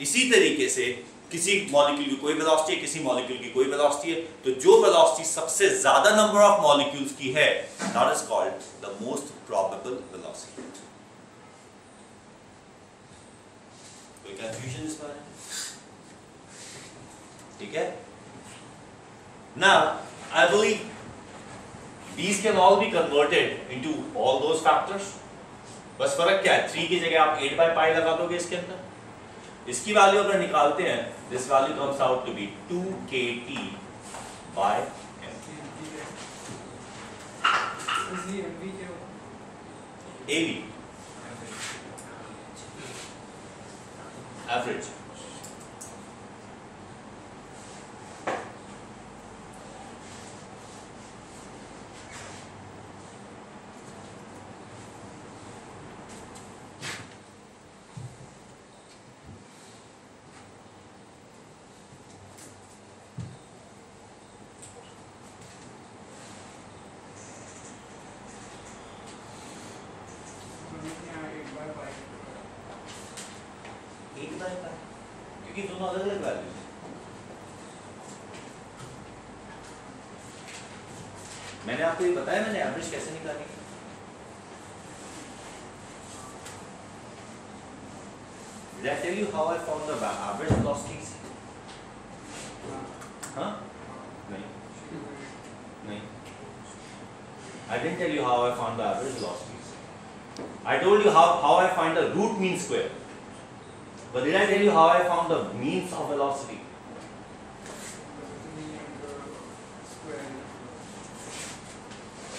इसी तरीके से किसी मॉलिक्यूल की कोई वेलोसिटी है, किसी मॉलिक्यूल की कोई वेलोसिटी है तो जो वेलोसिटी सबसे ज़्यादा नंबर ऑफ़ मॉलिक्यूल्स की है that is called the most probable velocity कोई कंफ्यूजन इस बारे में? ठीक है? ना I believe these can all be converted into all those factors. बस फ़र्क क्या है? थ्री की जगह आप एट बाई पाई लगा दोगे इसके अंदर। इसकी वैल्यू अगर निकालते हैं. This value comes out to be two k T by AV average एक बाय पाई क्योंकि दोनों अलग अलग वैल्यू मैंने आपको ये बताया मैंने एवरेज कैसे निकाली Did I tell you how I found the average velocities? Huh? नहीं नहीं I didn't tell you how I found the average velocities. I told you how, how I find the root mean square. But did I tell you how I found the means of velocity?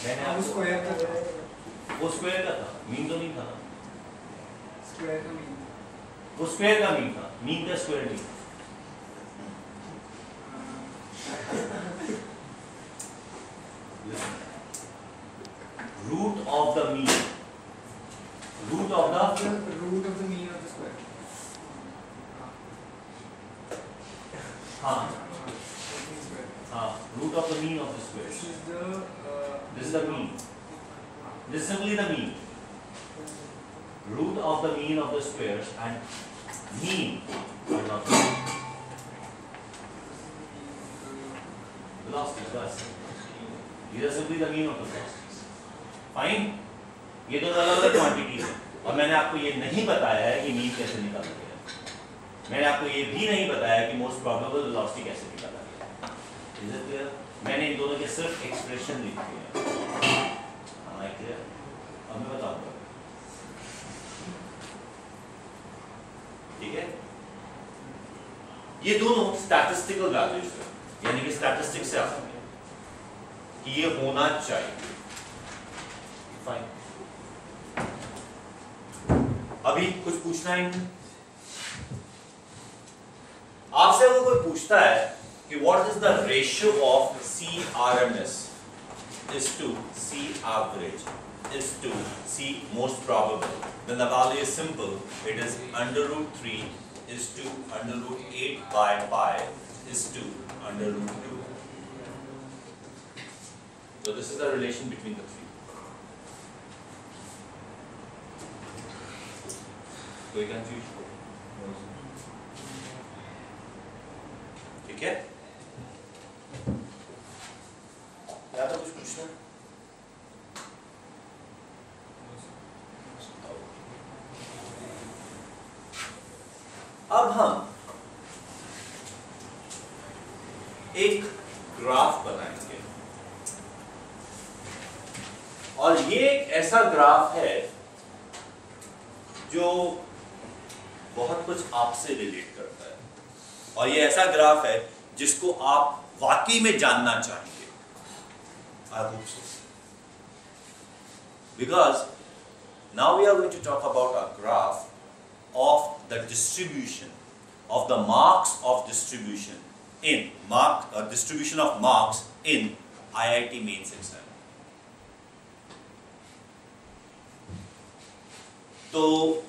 मैंने आपको स्क्वायर का था वो स्क्वायर का था मीन तो नहीं था स्क्वायर का मीन वो स्क्वायर का मीन था मीन का स्क्वायर नहीं root C R M S is to C average is to C most probable. Then the value is simple. It is under root 3 is to under root 8 by pi is to under root 2. So this is the relation between the three. कोई confusion? ठीक है कुछ अब हम एक ग्राफ बनाएँगे। और ये एक ऐसा ग्राफ है जो बहुत कुछ आपसे रिलेट करता है। और ये ऐसा ग्राफ है जिसको आप वाकई में जानना चाहेंगे। So. Because now we are going to talk about a graph of the distribution of the marks of distribution in mark uh, distribution of marks in IIT mains exam. तो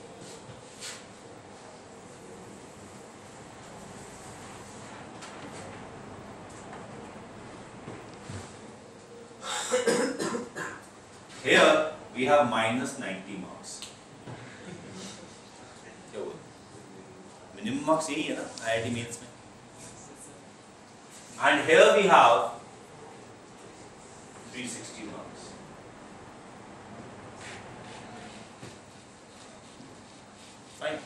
[COUGHS] Here we have minus 90 marks. क्या हुआ? Minimum marks यही है ना IIT mains में. And here we have 360 marks. Fine.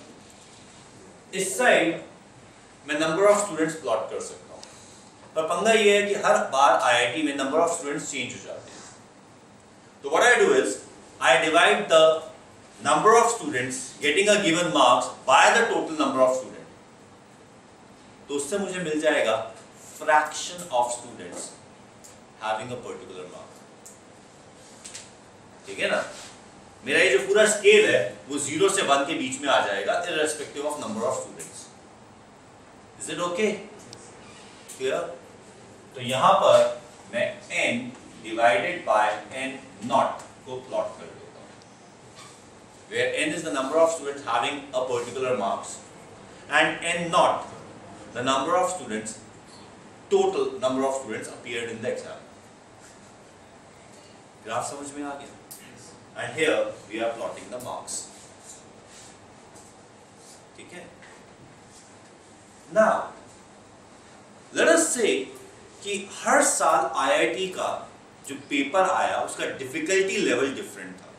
इस साइड मैं नंबर ऑफ स्टूडेंट्स प्लॉट कर सकता हूँ पर पंगा ये है कि हर बार आईआईटी में नंबर ऑफ़ स्टूडेंट्स चेंज हो जाते हैं। तो what I do is I divide the number of students getting a given marks by the total number of student तो उससे मुझे मिल जाएगा fraction of students having a particular mark ठीक है ना? मेरा ये जो पूरा स्केल है, वो ज़ीरो से वन के बीच में आ जाएगा irrespective of number of students is it okay clear तो यहाँ पर मैं n divided by n naught को प्लॉट कर देता हूँ। N is the number of students having total number of students appeared in the exam graph समझ में आ गया? And here we are plotting the marks ठीक है? नाउ लेट अस से कि हर साल आईआईटी का जो पेपर आया, उसका डिफिकल्टी लेवल डिफरेंट था।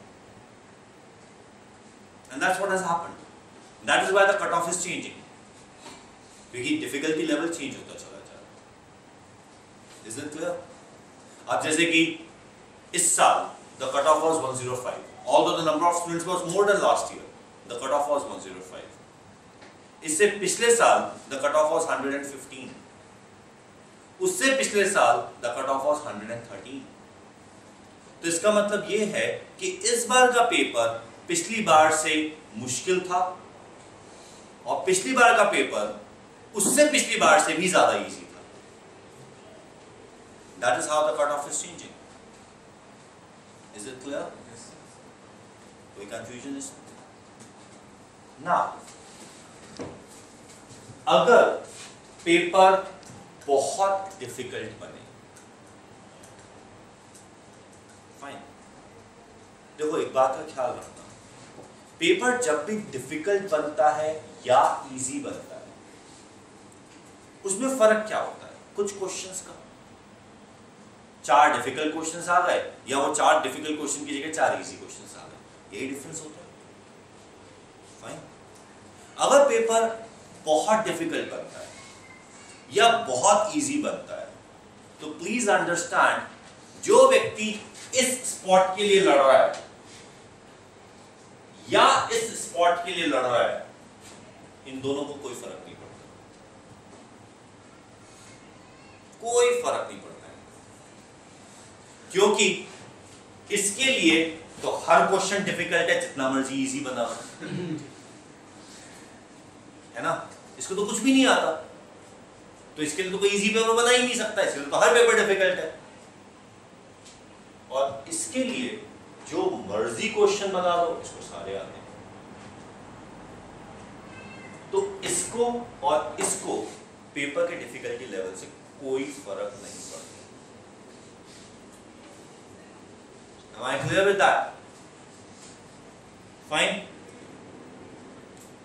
And that's what has happened that is why the cut off is changing क्योंकि डिफिकल्टी लेवल चेंज होता चला जा रहा इज़ इट क्लियर अब जैसे कि इस साल the cut off was 105 although the number of students was more than last year, the cut off was 105 इससे पिछले साल द कट ऑफ़ वाज 115 उससे पिछले साल द कट ऑफ़ वाज 113 तो इसका मतलब ये है कि इस बार का पेपर पिछली बार से मुश्किल था और पिछली बार का पेपर उससे पिछली बार से भी ज़्यादा इजी था। That is how the cut off is changing is it clear कोई कंफ्यूजन इस ना अगर पेपर बहुत डिफ़िकल्ट बने। फाइन देखो, एक बात का ख्याल रखना। पेपर जब भी डिफ़िकल्ट बनता है या इजी बनता है, उसमें फ़र्क क्या होता है? कुछ क्वेश्चंस का। चार डिफ़िकल्ट क्वेश्चंस आ गए, या वो चार डिफ़िकल्ट क्वेश्चन की जगह चार इजी क्वेश्चंस आ गए। यही डिफरेंस होता है। फाइन अगर पेपर बहुत डिफ़िकल्ट बनता है या बहुत इजी बनता है। तो प्लीज़ अंडरस्टैंड जो व्यक्ति इस स्पॉट के लिए लड़ रहा है, या इस स्पॉट के लिए लड़ रहा है, इन दोनों को कोई फ़र्क नहीं पड़ता। कोई फ़र्क नहीं पड़ता है। क्योंकि इसके लिए? तो हर क्वेश्चन डिफ़िकल्ट है, जितना मर्ज़ी इजी बना। है ना? इसको तो कुछ भी नहीं आता। तो इसके लिए तो कोई इजी पेपर बना ही नहीं सकता, इसके लिए तो हर पेपर डिफ़िकल्ट है और इसके लिए जो मर्ज़ी क्वेश्चन बना दो, इसको सारे आते हैं तो इसको और इसको पेपर के डिफिकल्टी लेवल से कोई फ़र्क नहीं पड़ता clear with that? Fine.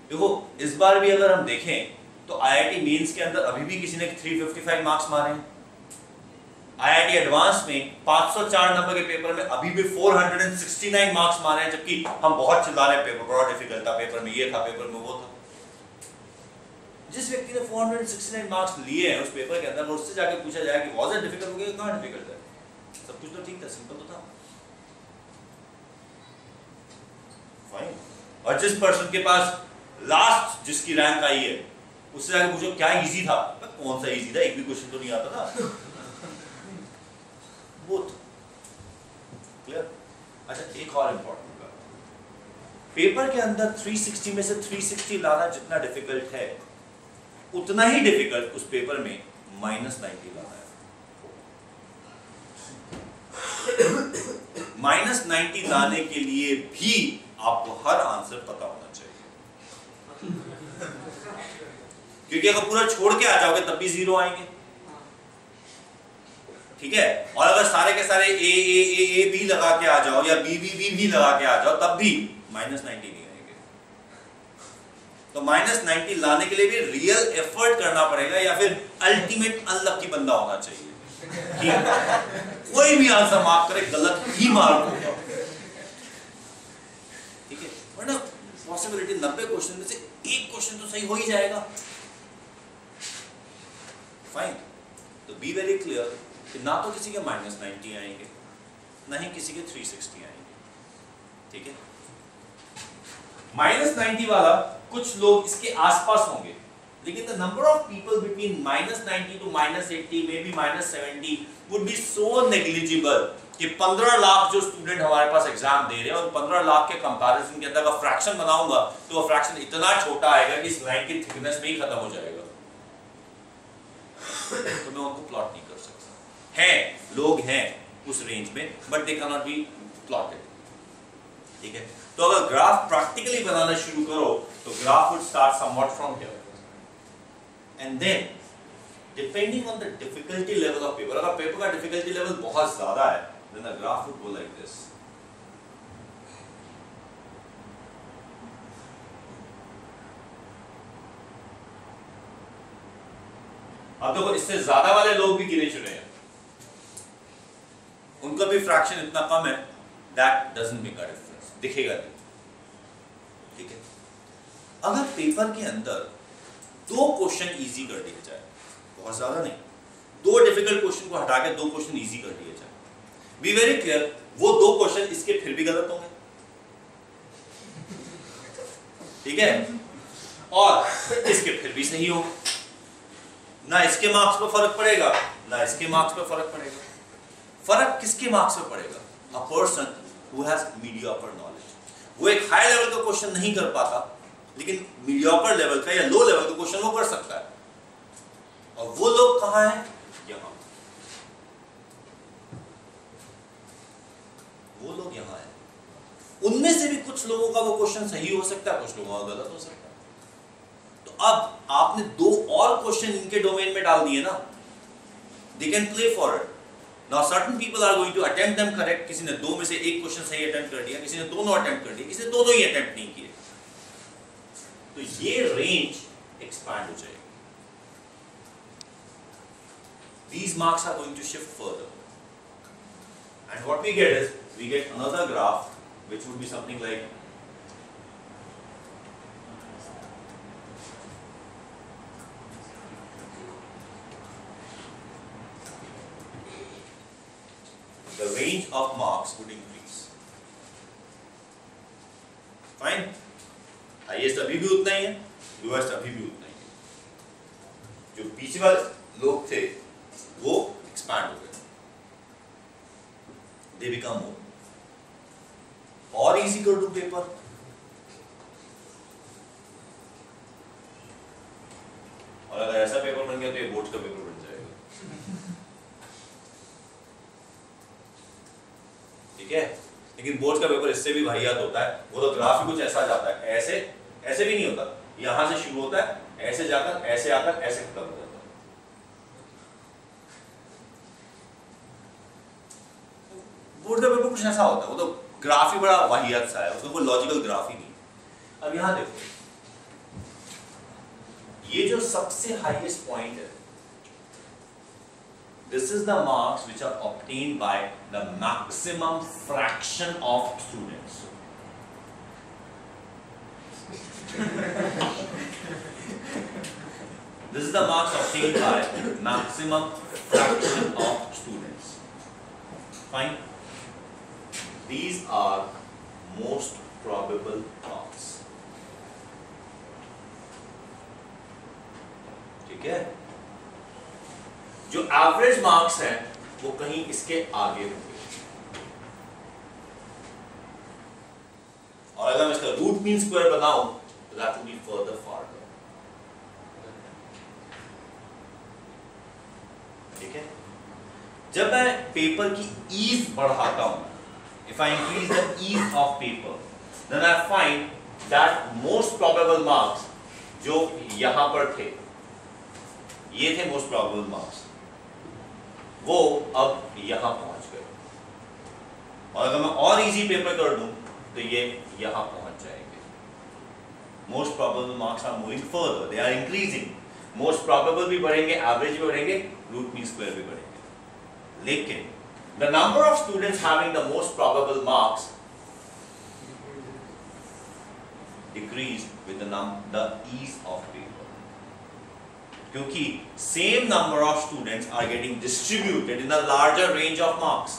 देखो, इस बार भी अगर हम देखें तो आईआईटी मेंस के अंदर अभी भी किसी ने 355 मार्क्स मारे हैं। आईआईटी एडवांस में 504 नंबर के पेपर में अभी भी 469 मार्क्स मारे हैं, जबकि हम बहुत चिल्ला रहे हैं पेपर बड़ा डिफ़िकल्ट था पेपर में, ये था पेपर में, वो था। जिस व्यक्ति ने 469 मार्क्स लिए हैं उस पेपर के अंदर उससे जाके पूछा जाए कि वाज इट डिफ़िकल्ट हो गया कहाँ डिफ़िकल्ट है? सब कुछ तो ठीक था सिंपल तो था। फाइन और जिस पर्सन के पास लास्ट जिसकी रैंक आई है उससे आगे पूछो, क्या इजी था? कौन सा इजी था? एक भी क्वेश्चन तो नहीं आता था बोथ क्लियर अच्छा एक और इंपॉर्टेंट बात। पेपर के अंदर 360 में से 360 लाना जितना डिफ़िकल्ट है, उतना ही डिफ़िकल्ट उस पेपर में माइनस नाइनटी लाना है। माइनस नाइनटी लाने के लिए भी आपको हर आंसर पता होना चाहिए। क्योंकि अगर पूरा छोड़ के आ जाओगे, तब भी ज़ीरो आएँगे। ठीक है? और अगर सारे के सारे ए ए ए ए बी लगा के आ जाओ, या बी बी बी भी लगा के आ जाओ, तब भी माइनस नाइनटी नहीं आएँगे। तो माइनस नाइनटी लाने के लिए भी रियल एफर्ट करना पड़ेगा, या फिर अल्टीमेट अनलकी बंदा होना चाहिए। कोई भी आंसर माफ़ करे, गलत ही मार्क होगा। ठीक है? वरना पॉसिबिलिटी नब्बे क्वेश्चन में से एक क्वेश्चन तो सही हो ही जाएगा। फाइन तो बी वेरी क्लियर कि ना तो किसी के माइनस नाइनटी आएँगे, ना ही किसी के 360 आएँगे। ठीक है? माइनस नाइन्टी वाला कुछ लोग इसके आसपास होंगे, लेकिन the number of people between minus ninety to minus eighty may be minus seventy would be so negligible कि 15 लाख जो स्टूडेंट हमारे पास एग्ज़ाम दे रहे हैं उन 15 लाख के कंपैरिजन के अंदर का फ्रैक्शन बनाऊँगा तो वो फ्रैक्शन इतना छोटा आएगा कि इस लाइन की थिकनेस में ही खत्म हो जाएगा। तो मैं उनको प्लॉट नहीं कर सकता। है, लोग हैं उस रेंज में but they can not be plotted ठीक है? तो अगर ग्राफ प्रैक्टिकली बनाना शुरू करो तो graph would start somewhat from here and then depending on the difficulty level of paper अगर पेपर का डिफिकल्टी लेवल बहुत ज़्यादा है, then the graph would go like this अब देखो, इससे ज़्यादा वाले लोग भी गिने चुने हैं। उनका भी फ्रैक्शन इतना कम है that doesn't make a difference दिखेगा नहीं। ठीक है? अगर पेपर के अंदर दो क्वेश्चन इजी कर दिए जाए, बहुत ज़्यादा नहीं। दो डिफ़िकल्ट क्वेश्चन को हटा के दो क्वेश्चन इजी कर दिए जाए। बी वेरी क्लियर वो दो क्वेश्चन इसके फिर भी गलत होंगे। ठीक है? और इसके फिर भी सही होंगे। ना इसके मार्क्स पर फ़र्क पड़ेगा, ना इसके मार्क्स पर फ़र्क पड़ेगा। फ़र्क किसके मार्क्स पर पड़ेगा? A person who has mediocre knowledge वो एक हाई लेवल का क्वेश्चन नहीं कर पाता, लेकिन मीडियोकर लेवल का या लो लेवल का क्वेश्चन वो कर सकता है। और वो लोग कहाँ हैं? यहाँ। वो लोग यहाँ हैं। उनमें से भी कुछ लोगों का वो क्वेश्चन सही हो सकता है, कुछ लोगों का गलत हो सकता है। अब आपने दो और क्वेश्चन इनके डोमेन में डाल दिए ना। They can play for now certain people are going to attempt them correct किसी ने दो में से एक क्वेश्चन सही अटेम्प्ट कर दिया, किसी ने दोनों अटेम्प्ट कर दिए, किसी ने दोनों ही अटेम्प्ट नहीं किए। तो ये रेंज एक्सपैंड हो जाएगी। These marks are going to shift further. And what we get is, we get another graph, which would be something like the range of marks would increase. Fine? Highest अभी भी उतना ही है लोएस्ट अभी भी उतना ही है जो पीछे वाले लोग थे, वो एक्सपैंड हो गए दे बिकम मोर और इजी कर दूँ पेपर और अगर ऐसा पेपर बन गया तो ये बोर्ड का पेपर बन जाएगा ठीक है? लेकिन बोर्ड का पेपर इससे भी वाहियात होता है। वो तो ग्राफ कुछ ऐसा जाता है। ऐसे ऐसे भी नहीं होता। यहाँ से शुरू होता है, ऐसे जाकर, ऐसे आकर, ऐसे खत्म हो जाता बोर्ड का पेपर कुछ ऐसा होता है। वो तो ग्राफ ही बड़ा वाहियात सा है। उसमें कोई लॉजिकल ग्राफ ही नहीं अब यहाँ देखो। ये जो सबसे हाईएस्ट पॉइंट है this is the marks which are obtained by the maximum fraction of students this is the marks obtained by maximum fraction of students fine these are most probable marks ठीक है जो एवरेज मार्क्स हैं वो कहीं इसके आगे होंगे। और अगर मैं इसका रूट मीन स्क्वायर बनाऊँ तो that will be further farther ठीक है? जब मैं पेपर की ईज बढ़ाता हूँ if I increase the ease of paper then I find that most probable marks जो यहाँ पर थे, ये थे मोस्ट प्रोबेबल मार्क्स वो अब यहाँ पहुँच गए। और अगर मैं और इजी पेपर कर दूँ तो ये यहाँ पहुँच जाएँगे। Most probable marks are moving further they are increasing most probable भी बढ़ेंगे एवरेज भी बढ़ेंगे रूट मीन स्क्वायर भी बढ़ेंगे। लेकिन the number of students having the most probable marks decrease with the num, the ease क्योंकि same number of students are getting distributed in a larger range of marks.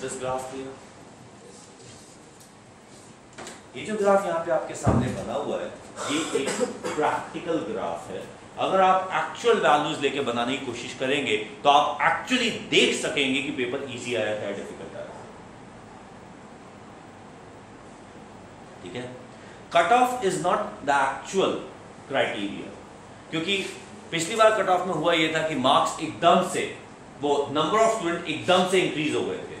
This graph ये जो ग्राफ यहाँ पे आपके सामने बना हुआ है, ये एक प्रैक्टिकल ग्राफ है। अगर आप एक्चुअल वैल्यूज़ लेके बनाने की कोशिश करेंगे तो आप एक्चुअली देख सकेंगे कि पेपर इजी आया था डिफ़िकल्ट आया। ठीक है? Cut off is not the actual criteria क्योंकि पिछली बार कट ऑफ़ में हुआ यह था कि मार्क्स एकदम से वो नंबर ऑफ़ स्टूडेंट एकदम से इंक्रीज हो गए थे।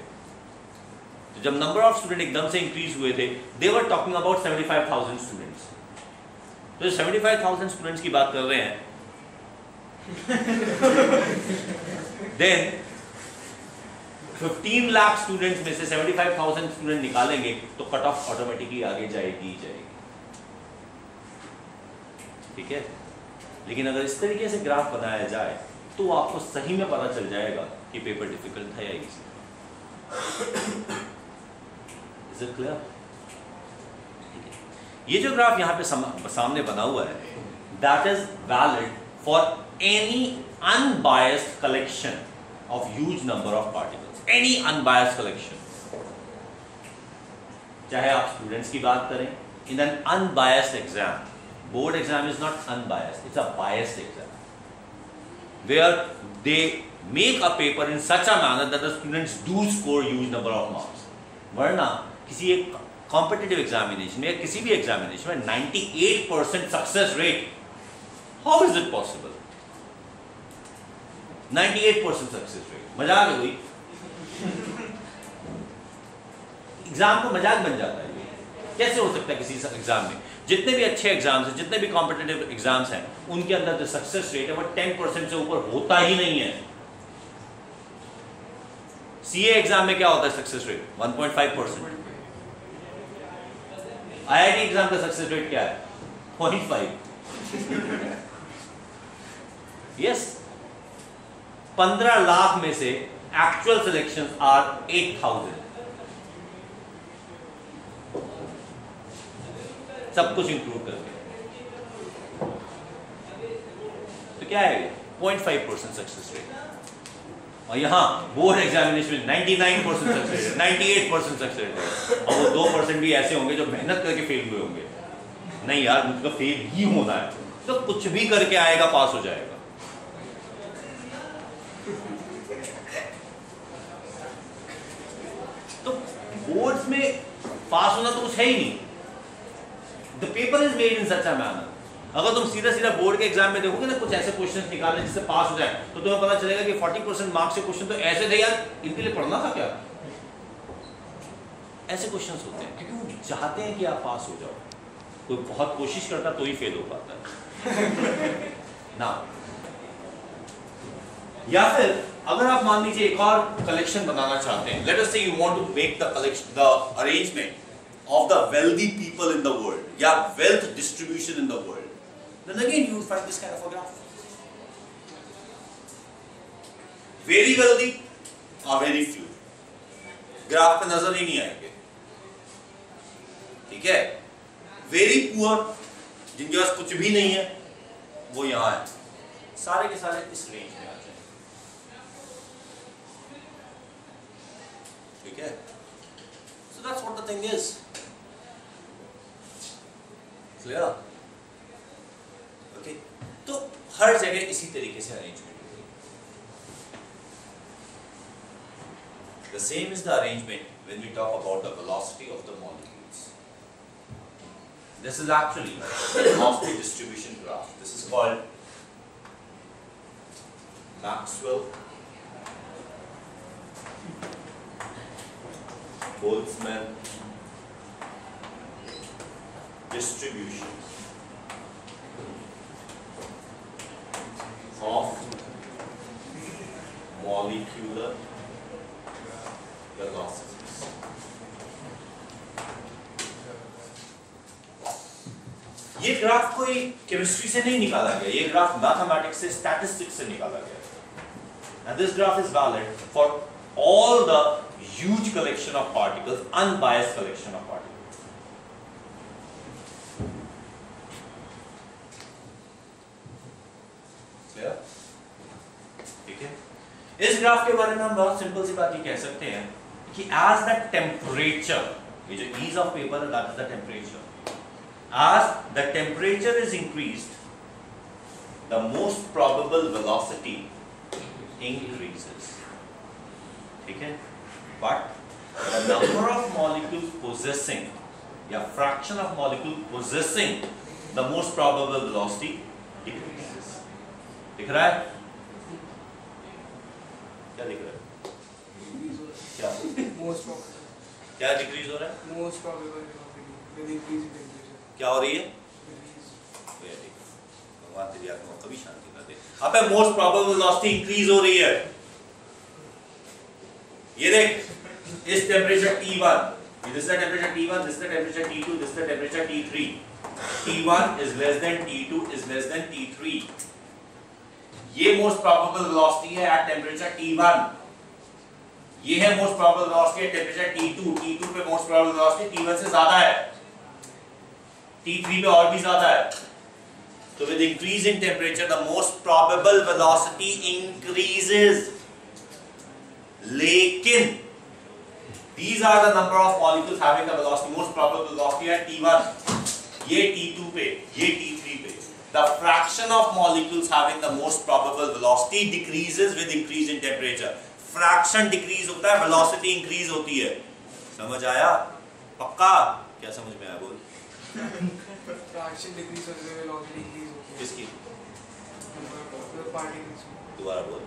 तो जब नंबर ऑफ़ स्टूडेंट एकदम से इंक्रीज हुए थे they were talking about 75,000 students तो 75,000 स्टूडेंट्स की बात कर रहे हैं देन 15 लाख स्टूडेंट्स में से 75,000 स्टूडेंट निकालेंगे तो कट ऑफ़ ऑटोमेटिकली आगे जाएगी जाएगी। ठीक है? लेकिन अगर इस तरीके से ग्राफ बनाया जाए तो आपको सही में पता चल जाएगा कि पेपर डिफ़िकल्ट था या इज़ इट क्लियर ये जो ग्राफ यहाँ पे सामने बना हुआ है that is valid for any unbiased collection of huge number of particles any unbiased collection चाहे आप स्टूडेंट्स की बात करें in an unbiased exam board exam is not unbiased it's a biased exam where they make a paper in such a manner that the students do score huge number of marks किसी एक कॉम्पिटेटिव एग्जामिनेशन में या किसी भी एग्जामिनेशन में 98 percent success rate how is it possible 98 percent success rate मज़ाक है कोई एग्ज़ाम का मज़ाक बन जाता है कैसे हो सकता है किसी एग्ज़ाम में जितने भी अच्छे एग्ज़ाम्स हैं, जितने भी कॉम्पिटेटिव एग्ज़ाम्स हैं, उनके अंदर जो सक्सेस रेट है, वो टेन परसेंट से ऊपर होता ही नहीं है। सीए एग्ज़ाम में क्या होता है success rate 1.5 percent IIT exam का सक्सेस रेट क्या है? 0.5 यस 15 लाख में से एक्चुअल सिलेक्शन आर 8000 सब कुछ इंक्लूड करके तो क्या है? Point five percent success rate और यहाँ बोर्ड एग्जामिनेशन में 99 percent success rate 98 percent success rate और वो दो परसेंट भी ऐसे होंगे जो मेहनत करके फेल हुए होंगे। नहीं यार मुझको फेल ही होना है। तो कुछ भी करके आएगा पास हो जाएगा। तो बोर्ड्स में पास होना तो कुछ है ही नहीं। The paper is made in such a manner अगर तुम सीधा सीधा बोर्ड के एग्ज़ाम में देखोगे ना, कुछ ऐसे क्वेश्चन निकालने जिससे पास हो जाए तो तुम्हें पता चलेगा कि 40 परसेंट मार्क्स के क्वेश्चन तो ऐसे थे यार, इनके लिए पढ़ना था क्या? ऐसे क्वेश्चन होते हैं, क्योंकि वो चाहते हैं कि आप पास हो जाओ। कोई बहुत कोशिश करता तो ही फेल हो पाता [LAUGHS] ना। या फिर, अगर आप मान लीजिए एक और कलेक्शन बनाना चाहते हैं let us say you want to make the collection the arrangement of the wealthy people in the world, yeah, wealth distribution in the world, then again you will find this kind of a graph. Very wealthy or very few. Graph पे नज़र ही नहीं आएँगे ठीक है वेरी पुअर जिनके पास कुछ भी नहीं है वो यहाँ है सारे के सारे इस रेंज में आते हैं ठीक है so that's what the thing is clear okay तो हर जगह इसी तरीके से अरेंजमेंट होगी The same is the arrangement when we talk about the velocity of the molecules. This is actually the velocity distribution graph. This is called Maxwell Boltzmann distribution of molecular velocities. ये ग्राफ कोई केमिस्ट्री से नहीं निकाला गया ये ग्राफ मैथमेटिक्स से स्टैटिस्टिक्स से निकाला गया and this graph is valid for all the huge collection of particles unbiased collection of particles ठीक है इस ग्राफ के बारे में हम बहुत सिंपल सी बात ये कह सकते हैं कि एज द टेम्परेचर ये जो ईज ऑफ़ पेपर है that is the temperature as the temperature is increase the most probable velocity increases ठीक है? But the number of molecule possessing या fraction of molecule possessing the most probable velocity decreases दिख रहा है? क्या दिख रहा है क्या Most probable. क्या डिक्रीज हो रहा है with increase in temperature. क्या हो रही है. भगवान तेरी आत्मा कभी शांति न दे अबे मोस्ट प्रोबेबल वेलोसिटी इंक्रीज हो रही है ये देख इस temperature T1 this is the temperature T1 this is the temperature T2 this is the temperature T3 T1 is less than T2 is less than T3 ये मोस्ट प्रॉबेबल वेलोसिटी है एट टेंपरेचर T1 ये है most probable velocity at temperature T2 T2 पे मोस्ट प्रॉबेबल वेलोसिटी T1 से ज़्यादा है. T3 पे और भी ज़्यादा है. तो with increase in temperature the most probable velocity increases लेकिन these are the number of molecules having the velocity most probable velocity at T1 ये T2 पे, ये T3 The fraction of molecules having the most probable velocity decreases with increase in temperature. Fraction decrease होता है, velocity increase होती है. समझ आया? पक्का? क्या समझ में आया बोल? Fraction decrease होने पे velocity increase होती है. किसकी? दोबारा बोल.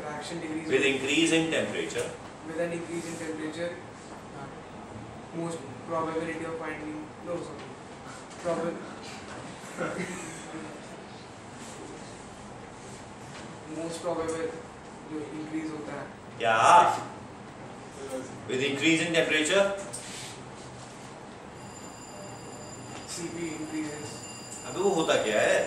Fraction decrease. With increase in temperature, with an increase in temperature, uh, most probability of finding no sorry, most probable जो increase होता है या with increase in temperature Cp increases अबे वो होता क्या है